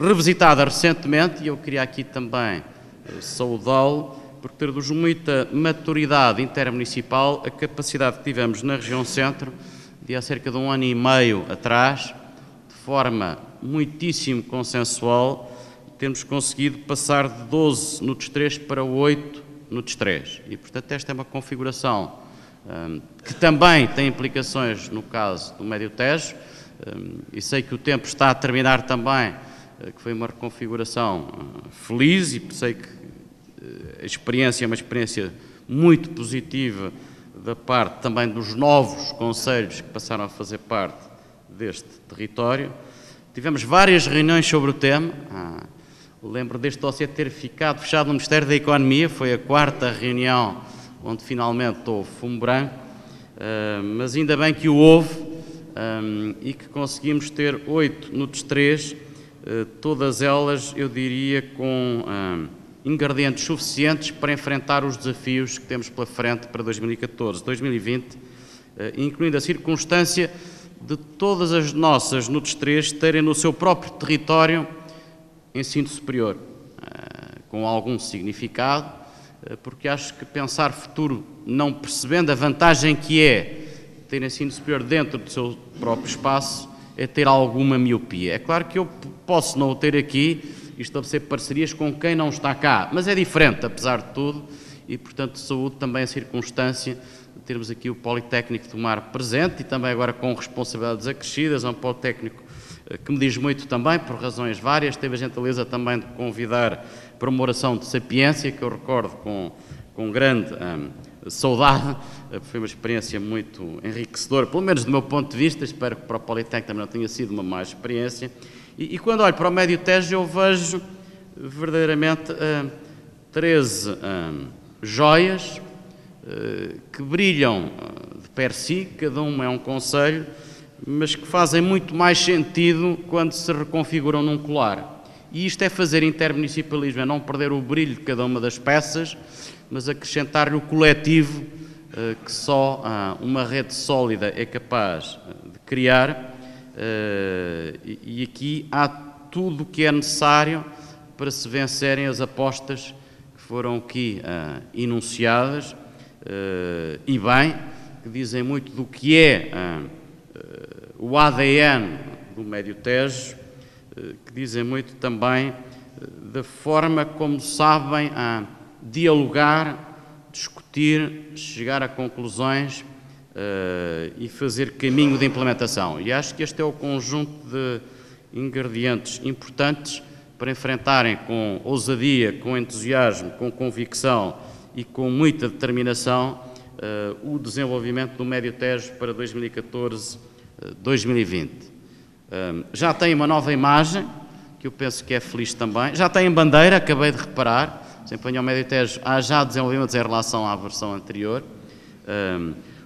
revisitada recentemente, e eu queria aqui também uh, saudá-lo, porque traduz muita maturidade intermunicipal a capacidade que tivemos na região centro de há cerca de um ano e meio atrás, de forma muitíssimo consensual, temos conseguido passar de 12 no 3 para 8 no 3. E, portanto, esta é uma configuração um, que também tem implicações no caso do Médio Tejo, e sei que o tempo está a terminar também, uh, que foi uma reconfiguração uh, feliz, e sei que uh, a experiência é uma experiência muito positiva da parte também dos novos conselhos que passaram a fazer parte deste território. Tivemos várias reuniões sobre o tema. Ah, lembro deste dossiê ter ficado fechado no Ministério da Economia, foi a quarta reunião onde finalmente houve fumo branco, ah, mas ainda bem que o houve ah, e que conseguimos ter oito NUTs 3, ah, todas elas, eu diria, com ingredientes suficientes para enfrentar os desafios que temos pela frente para 2014, 2020, incluindo a circunstância de todas as nossas NUTs 3 terem no seu próprio território ensino superior, eh, com algum significado, eh, porque acho que pensar futuro não percebendo a vantagem que é ter ensino superior dentro do seu próprio espaço é ter alguma miopia. É claro que eu posso não o ter aqui e estabelecer parcerias com quem não está cá, mas é diferente, apesar de tudo, e portanto saúde também a circunstância de termos aqui o Politécnico do Mar presente e também agora com responsabilidades acrescidas, é um Politécnico eh, que me diz muito também, por razões várias. Teve a gentileza também de convidar para uma oração de sapiência, que eu recordo com, com grande hum, saudade. Foi uma experiência muito enriquecedora, pelo menos do meu ponto de vista. Espero que para o Politécnico também não tenha sido uma má experiência. E, e quando olho para o Médio Tejo, eu vejo verdadeiramente hum, 13 hum, joias que brilham de per si, cada uma é um conselho mas que fazem muito mais sentido quando se reconfiguram num colar. E isto é fazer intermunicipalismo, é não perder o brilho de cada uma das peças, mas acrescentar-lhe o coletivo eh, que só ah, uma rede sólida é capaz eh, de criar. Eh, e aqui há tudo o que é necessário para se vencerem as apostas que foram aqui ah, enunciadas, e bem, que dizem muito do que é ah, o ADN do Médio Tejo, que dizem muito também da forma como sabem a dialogar, discutir, chegar a conclusões uh, e fazer caminho de implementação. E acho que este é o conjunto de ingredientes importantes para enfrentarem com ousadia, com entusiasmo, com convicção e com muita determinação uh, o desenvolvimento do Médio Tejo para 2014 2020. Já tem uma nova imagem, que eu penso que é feliz também. Já tem bandeira, acabei de reparar. Desempenho ao Médio Tejo, há já desenvolvimentos em relação à versão anterior.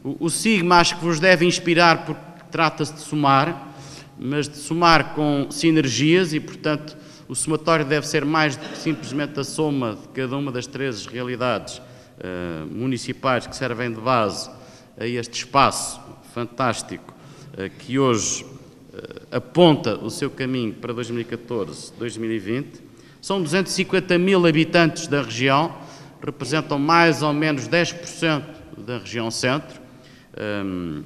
O Sigma acho que vos deve inspirar porque trata-se de somar, mas de somar com sinergias e, portanto, o somatório deve ser mais do que simplesmente a soma de cada uma das três realidades uh, municipais que servem de base a este espaço fantástico eh, que hoje eh, aponta o seu caminho para 2014, 2020. São 250 mil habitantes da região, representam mais ou menos 10% da região centro. Um,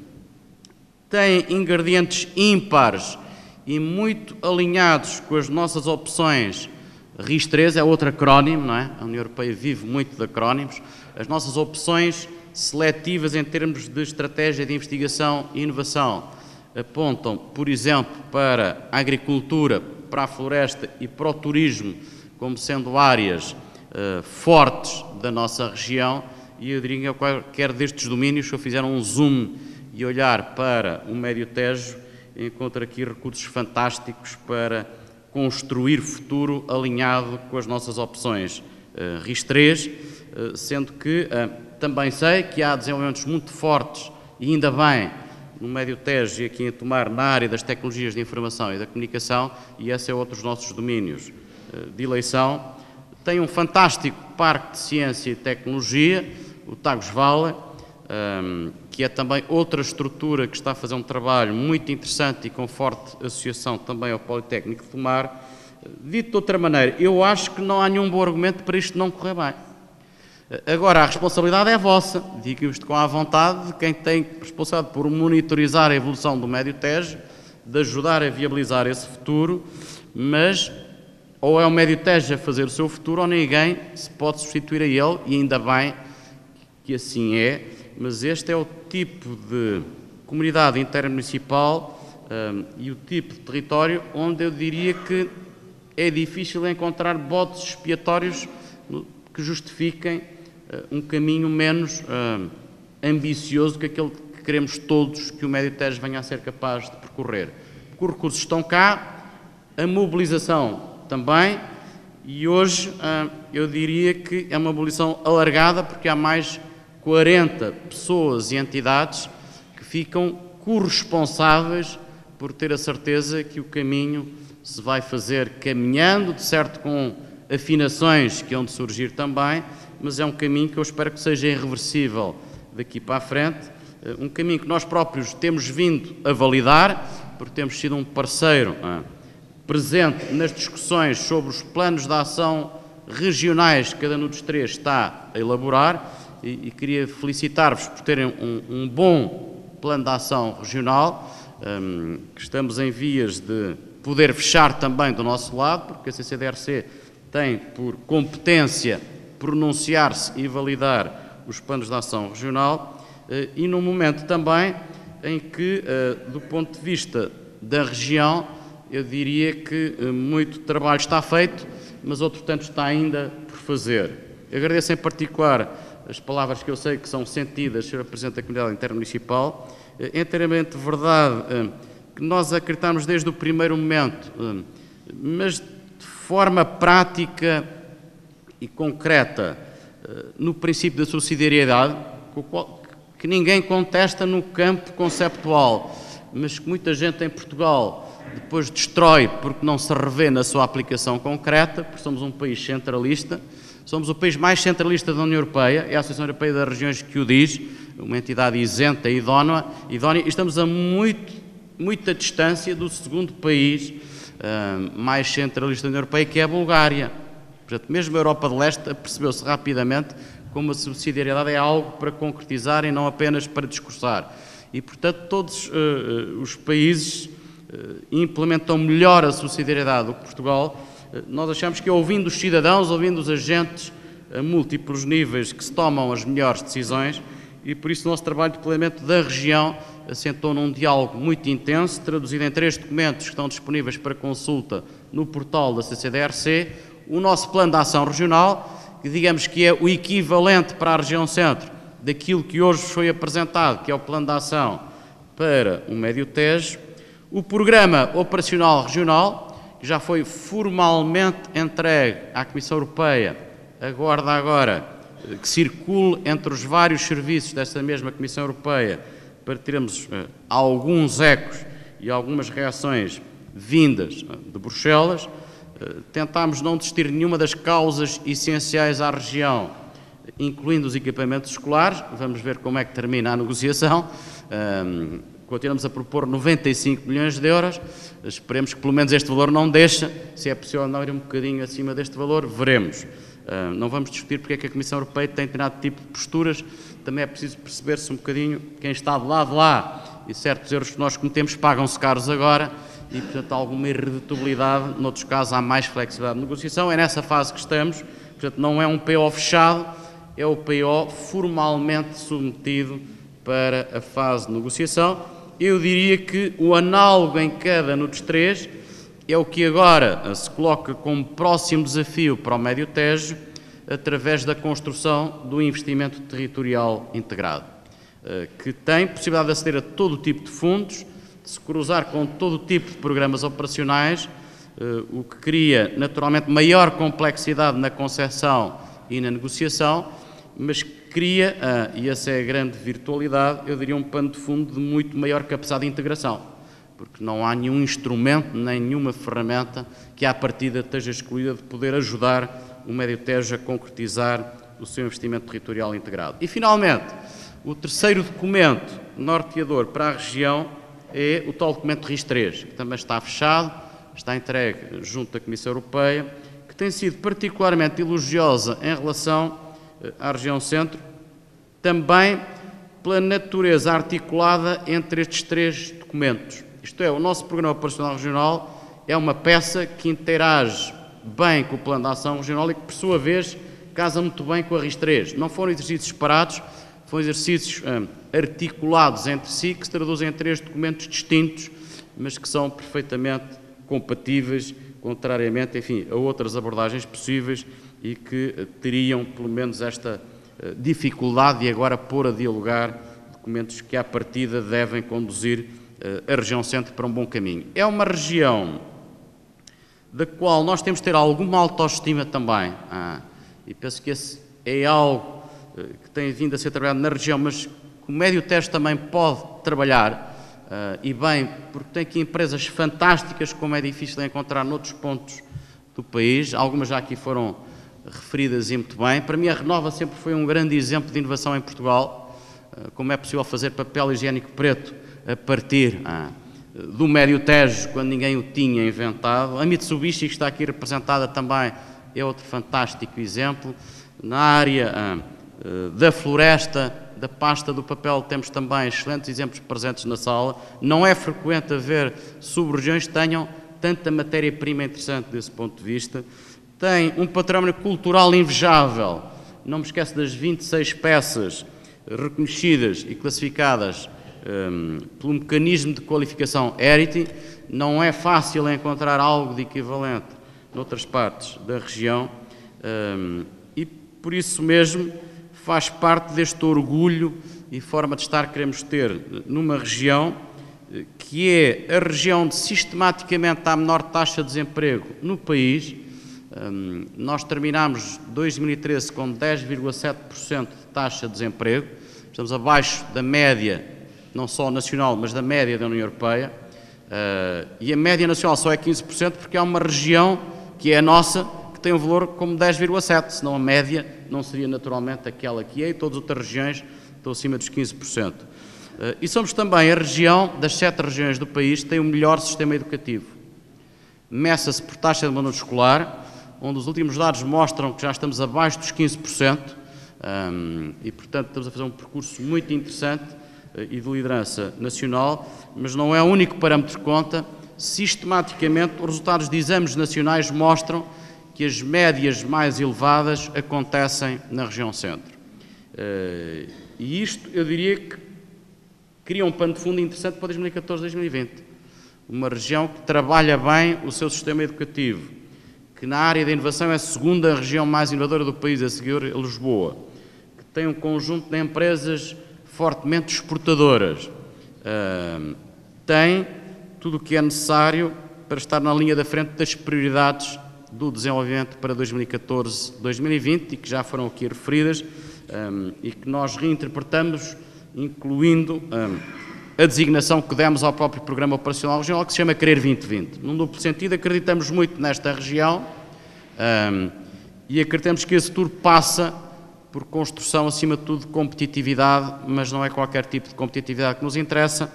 tem ingredientes ímpares e muito alinhados com as nossas opções RIS-3 é outro acrónimo, não é? A União Europeia vive muito de acrónimos. As nossas opções seletivas em termos de estratégia de investigação e inovação apontam, por exemplo, para a agricultura, para a floresta e para o turismo como sendo áreas uh, fortes da nossa região. E eu diria que qualquer destes domínios, se eu fizer um zoom e olhar para o Médio Tejo, encontro aqui recursos fantásticos para construir futuro alinhado com as nossas opções uh, RIS-3, uh, sendo que uh, também sei que há desenvolvimentos muito fortes e ainda bem no Médio Tejo e aqui em Tomar na área das tecnologias de informação e da comunicação e esse é outro dos nossos domínios de eleição. Tem um fantástico parque de ciência e tecnologia, o Tagus Vale, um, que é também outra estrutura que está a fazer um trabalho muito interessante e com forte associação também ao Politécnico de Tomar. Dito de outra maneira, eu acho que não há nenhum bom argumento para isto não correr bem. Agora, a responsabilidade é vossa, digo isto com a vontade de quem tem responsabilidade por monitorizar a evolução do Médio Tejo, de ajudar a viabilizar esse futuro, mas ou é o Médio Tejo a fazer o seu futuro ou ninguém se pode substituir a ele, e ainda bem que assim é, mas este é o tipo de comunidade intermunicipal um, e o tipo de território onde eu diria que é difícil encontrar botes expiatórios que justifiquem um caminho menos uh, ambicioso que aquele que queremos todos que o Médio Tejo venha a ser capaz de percorrer. Porque os recursos estão cá, a mobilização também, e hoje uh, eu diria que é uma mobilização alargada porque há mais 40 pessoas e entidades que ficam corresponsáveis por ter a certeza que o caminho se vai fazer caminhando, de certo com afinações que hão de surgir também, mas é um caminho que eu espero que seja irreversível daqui para a frente, eh, um caminho que nós próprios temos vindo a validar, porque temos sido um parceiro ah, presente nas discussões sobre os planos de ação regionais que cada um dos três está a elaborar. E, e queria felicitar-vos por terem um, um, bom plano de ação regional, um, que estamos em vias de poder fechar também do nosso lado, porque a CCDRC tem por competência pronunciar-se e validar os planos de ação regional, uh, e num momento também em que, uh, do ponto de vista da região, eu diria que uh, muito trabalho está feito, mas outro tanto está ainda por fazer. Agradeço em particular as palavras que eu sei que são sentidas, Sr. Presidente da Comunidade Intermunicipal, é inteiramente verdade eh, que nós acreditamos desde o primeiro momento, eh, mas de forma prática e concreta, no princípio da subsidiariedade, que ninguém contesta no campo conceptual, mas que muita gente em Portugal depois destrói porque não se revê na sua aplicação concreta, porque somos um país centralista Somos o país mais centralista da União Europeia, é a Associação Europeia das Regiões que o diz, uma entidade isenta e idónea, idónea e estamos a muito, muita distância do segundo país uh, mais centralista da União Europeia, que é a Bulgária. Portanto, mesmo a Europa de Leste percebeu-se rapidamente como a subsidiariedade é algo para concretizar e não apenas para discursar. E, portanto, todos uh, os países uh, implementam melhor a subsidiariedade do que Portugal nós achamos que ouvindo os cidadãos, ouvindo os agentes a múltiplos níveis que se tomam as melhores decisões e por isso o nosso trabalho de planeamento da região assentou num diálogo muito intenso, traduzido em três documentos que estão disponíveis para consulta no portal da CCDRC, o nosso plano de ação regional, que digamos que é o equivalente para a região centro daquilo que hoje foi apresentado, que é o plano de ação para o Médio Tejo, o programa operacional regional, já foi formalmente entregue à Comissão Europeia, aguarda agora eh, que circule entre os vários serviços desta mesma Comissão Europeia para termos uh, alguns ecos e algumas reações vindas uh, de Bruxelas. Tentámos não desistir nenhuma das causas essenciais à região, incluindo os equipamentos escolares. Vamos ver como é que termina a negociação. Continuamos a propor 95 milhões de euros. Esperemos que pelo menos este valor não deixe. Se é possível não ir um bocadinho acima deste valor, veremos. Uh, não vamos discutir porque é que a Comissão Europeia tem determinado tipo de posturas. Também é preciso perceber-se um bocadinho quem está de lado lá. E certos erros que nós cometemos pagam-se caros agora. E, portanto, alguma irredutibilidade. Noutros casos, há mais flexibilidade de negociação. É nessa fase que estamos. Portanto, não é um PO fechado, é o PO formalmente submetido para a fase de negociação. Eu diria que o análogo em cada NUTS 3 é o que agora se coloca como próximo desafio para o Médio Tejo, através da construção do investimento territorial integrado, eh, que tem possibilidade de aceder a todo tipo de fundos, se cruzar com todo tipo de programas operacionais, eh, o que cria naturalmente maior complexidade na concepção e na negociação, mas cria, ah, e essa é a grande virtualidade, eu diria um pano de fundo de muito maior capacidade de integração, porque não há nenhum instrumento, nem nenhuma ferramenta que à partida esteja excluída de poder ajudar o Médio Tejo a concretizar o seu investimento territorial integrado. E, finalmente, o terceiro documento norteador para a região é o tal documento RIS 3, que também está fechado, está entregue junto da Comissão Europeia, que tem sido particularmente elogiosa em relação eh, à região centro, também pela natureza articulada entre estes três documentos. Isto é, o nosso Programa Operacional Regional é uma peça que interage bem com o Plano de Ação Regional e que, por sua vez, casa muito bem com a RIS 3. Não foram exercícios separados, foram exercícios hum, articulados entre si, que se traduzem em três documentos distintos, mas que são perfeitamente compatíveis, contrariamente, enfim, a outras abordagens possíveis e que eh, teriam, pelo menos, esta eh, dificuldade de agora pôr a dialogar documentos que, à partida, devem conduzir eh, a região centro para um bom caminho. É uma região da qual nós temos de ter alguma autoestima também. Ah, e penso que esse é algo que tem vindo a ser trabalhado na região, mas que o médio teste também pode trabalhar, ah, e bem, porque tem aqui empresas fantásticas, como é difícil encontrar noutros pontos do país, algumas já aqui foram referidas e muito bem. Para mim, a Renova sempre foi um grande exemplo de inovação em Portugal, ah, como é possível fazer papel higiênico preto a partir ah, do Médio Tejo, quando ninguém o tinha inventado. A Mitsubishi, que está aqui representada também, é outro fantástico exemplo. Na área ah, ah, da floresta, da pasta do papel, temos também excelentes exemplos presentes na sala. Não é frequente haver sub-regiões que tenham tanta matéria-prima interessante desse ponto de vista. Tem um património cultural invejável. Não me esqueço das 26 peças reconhecidas e classificadas um, pelo mecanismo de qualificação ERITI, não é fácil encontrar algo de equivalente noutras partes da região um, e por isso mesmo faz parte deste orgulho e forma de estar que queremos ter numa região eh, que é a região de sistematicamente a menor taxa de desemprego no país. Nós terminamos 2013 com 10,7% de taxa de desemprego, estamos abaixo da média não só nacional, mas da média da União Europeia. Uh, e a média nacional só é 15% porque há uma região que é a nossa que tem um valor como 10,7%, senão a média não seria naturalmente aquela que é e todas as outras regiões estão acima dos 15%. Uh, ah, e somos também a região, das sete regiões do país, que tem o melhor sistema educativo. Meça-se por taxa de abandono escolar, onde os últimos dados mostram que já estamos abaixo dos 15%, um, e portanto estamos a fazer um percurso muito interessante e de liderança nacional, mas não é o único parâmetro que conta. Sistematicamente, os resultados de exames nacionais mostram que as médias mais elevadas acontecem na região centro. Eh, e isto, eu diria que cria um pano de fundo interessante para 2014-2020. Uma região que trabalha bem o seu sistema educativo, que na área da inovação é a segunda região mais inovadora do país, a seguir a Lisboa, que tem um conjunto de empresas fortemente exportadoras, uh, tem tudo o que é necessário para estar na linha da frente das prioridades do desenvolvimento para 2014-2020 e que já foram aqui referidas um, e que nós reinterpretamos, incluindo um, a designação que demos ao próprio Programa Operacional Regional, que se chama Querer 2020. Num duplo sentido, acreditamos muito nesta região um, e acreditamos que esse futuro passa por construção, acima de tudo, de competitividade, mas não é qualquer tipo de competitividade que nos interessa,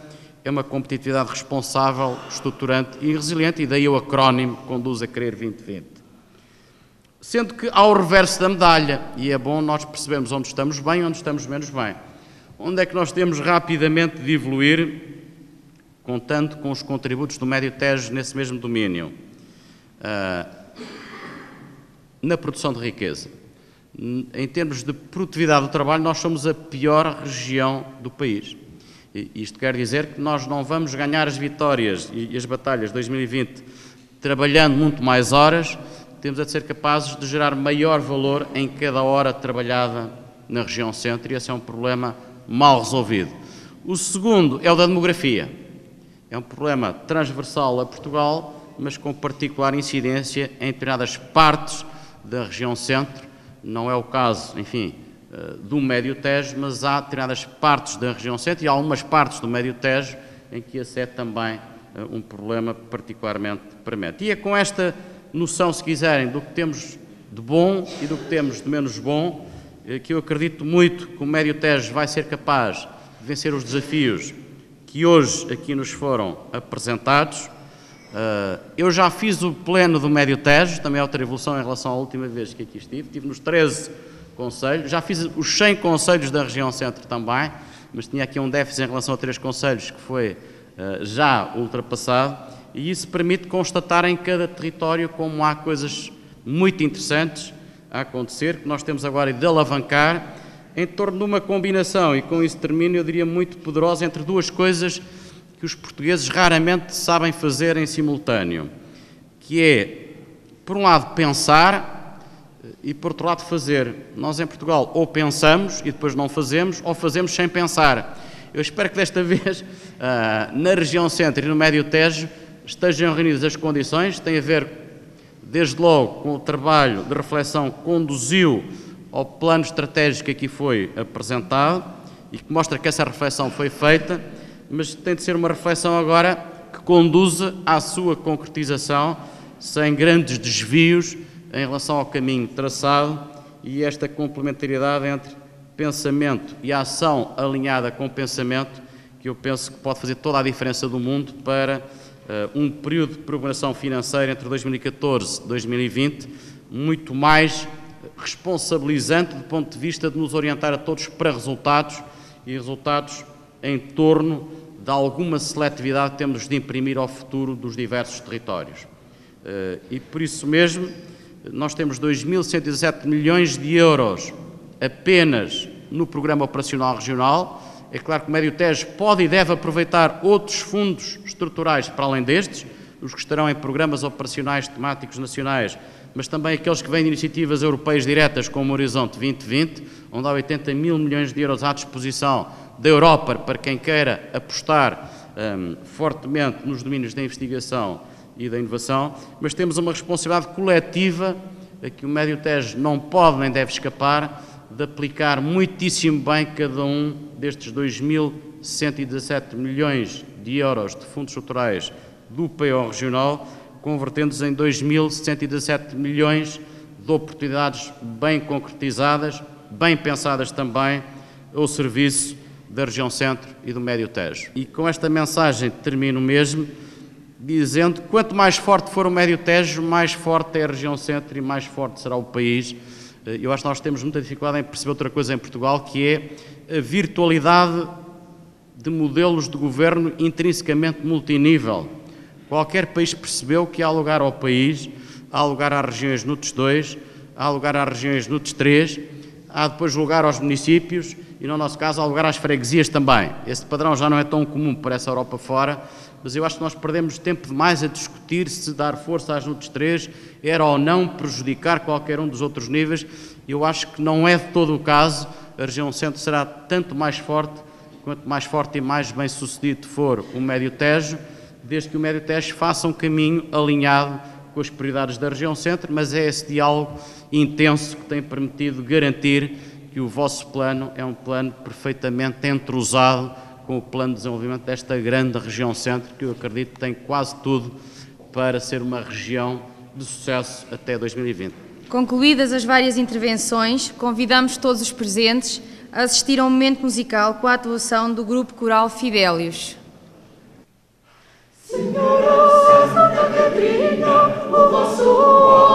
é uma competitividade responsável, estruturante e resiliente, e daí o acrónimo conduz a Querer 2020. Sendo que ao reverso da medalha, e é bom nós percebermos onde estamos bem e onde estamos menos bem. Onde é que nós temos rapidamente de evoluir contando com os contributos do Médio Tejo nesse mesmo domínio. Uh, na produção de riqueza. Em termos de produtividade do trabalho, nós somos a pior região do país. Isto quer dizer que nós não vamos ganhar as vitórias e as batalhas de 2020 trabalhando muito mais horas, temos a ser capazes de gerar maior valor em cada hora trabalhada na região centro e esse é um problema mal resolvido. O segundo é o da demografia. É um problema transversal a Portugal, mas com particular incidência em determinadas partes da região centro. Não é o caso, enfim, do Médio Tejo, mas há determinadas partes da região centro e algumas partes do Médio Tejo em que esse é também eh, um problema particularmente premente. E é com esta noção, se quiserem, do que temos de bom e do que temos de menos bom, eh, que eu acredito muito que o Médio Tejo vai ser capaz de vencer os desafios que hoje aqui nos foram apresentados. Eu já fiz o pleno do Médio Tejo, também outra evolução em relação à última vez que aqui estive, estive nos 13 conselhos. Já fiz os 100 conselhos da região centro também, mas tinha aqui um déficit em relação a três conselhos que foi uh, já ultrapassado, e isso permite constatar em cada território como há coisas muito interessantes a acontecer, que nós temos agora de alavancar em torno de uma combinação, e com isso termino, eu diria muito poderosa, entre duas coisas que os portugueses raramente sabem fazer em simultâneo, que é, por um lado, pensar e, por outro lado, fazer. Nós, em Portugal, ou pensamos e depois não fazemos, ou fazemos sem pensar. Eu espero que desta (laughs) vez, ah, na região centro e no Médio Tejo, estejam reunidas as condições. Tem a ver, desde logo, com o trabalho de reflexão que conduziu ao plano estratégico que aqui foi apresentado e que mostra que essa reflexão foi feita, mas tem de ser uma reflexão agora que conduza à sua concretização sem grandes desvios em relação ao caminho traçado e esta complementariedade entre pensamento e ação alinhada com pensamento, que eu penso que pode fazer toda a diferença do mundo para uh, um período de programação financeira entre 2014 e 2020 muito mais responsabilizante do ponto de vista de nos orientar a todos para resultados e resultados em torno de alguma seletividade que temos de imprimir ao futuro dos diversos territórios. Uh, e por isso mesmo, nós temos 2.117 milhões de euros apenas no Programa Operacional Regional. É claro que o Médio Tejo pode e deve aproveitar outros fundos estruturais para além destes, os que estarão em programas operacionais temáticos nacionais, mas também aqueles que vêm de iniciativas europeias diretas, como o Horizonte 2020, onde há 80 mil milhões de euros à disposição da Europa para quem queira apostar um, fortemente nos domínios da investigação e da inovação, mas temos uma responsabilidade coletiva a que o Médio Tejo não pode nem deve escapar de aplicar muitíssimo bem cada um destes 2.117 milhões de euros de fundos estruturais do PO regional, convertendo-os em 2.117 milhões de oportunidades bem concretizadas, bem pensadas também, ao serviço da região centro e do Médio Tejo. E com esta mensagem termino mesmo dizendo que quanto mais forte for o Médio Tejo, mais forte é a região centro e mais forte será o país. Eh, eu acho que nós temos muita dificuldade em perceber outra coisa em Portugal, que é a virtualidade de modelos de governo intrinsecamente multinível. Qualquer país percebeu que há lugar ao país, há lugar às regiões NUTS 2, há lugar às regiões NUTS 3, há depois lugar aos municípios e, no nosso caso, há lugar às freguesias também. Esse padrão já não é tão comum para essa Europa fora, mas eu acho que nós perdemos tempo demais a discutir se dar força às NUTs 3 era ou não prejudicar qualquer um dos outros níveis. Eu acho que não é de todo o caso. A região centro será tanto mais forte, quanto mais forte e mais bem sucedido for o Médio Tejo, desde que o Médio Tejo faça um caminho alinhado com as prioridades da região centro, mas é esse diálogo intenso que tem permitido garantir que o vosso plano é um plano perfeitamente entrosado com o plano de desenvolvimento desta grande região centro, que eu acredito que tem quase tudo para ser uma região de sucesso até 2020. Concluídas as várias intervenções, convidamos todos os presentes a assistir a um momento musical com a atuação do grupo coral Fidélios. Senhora Santa Catarina, o vosso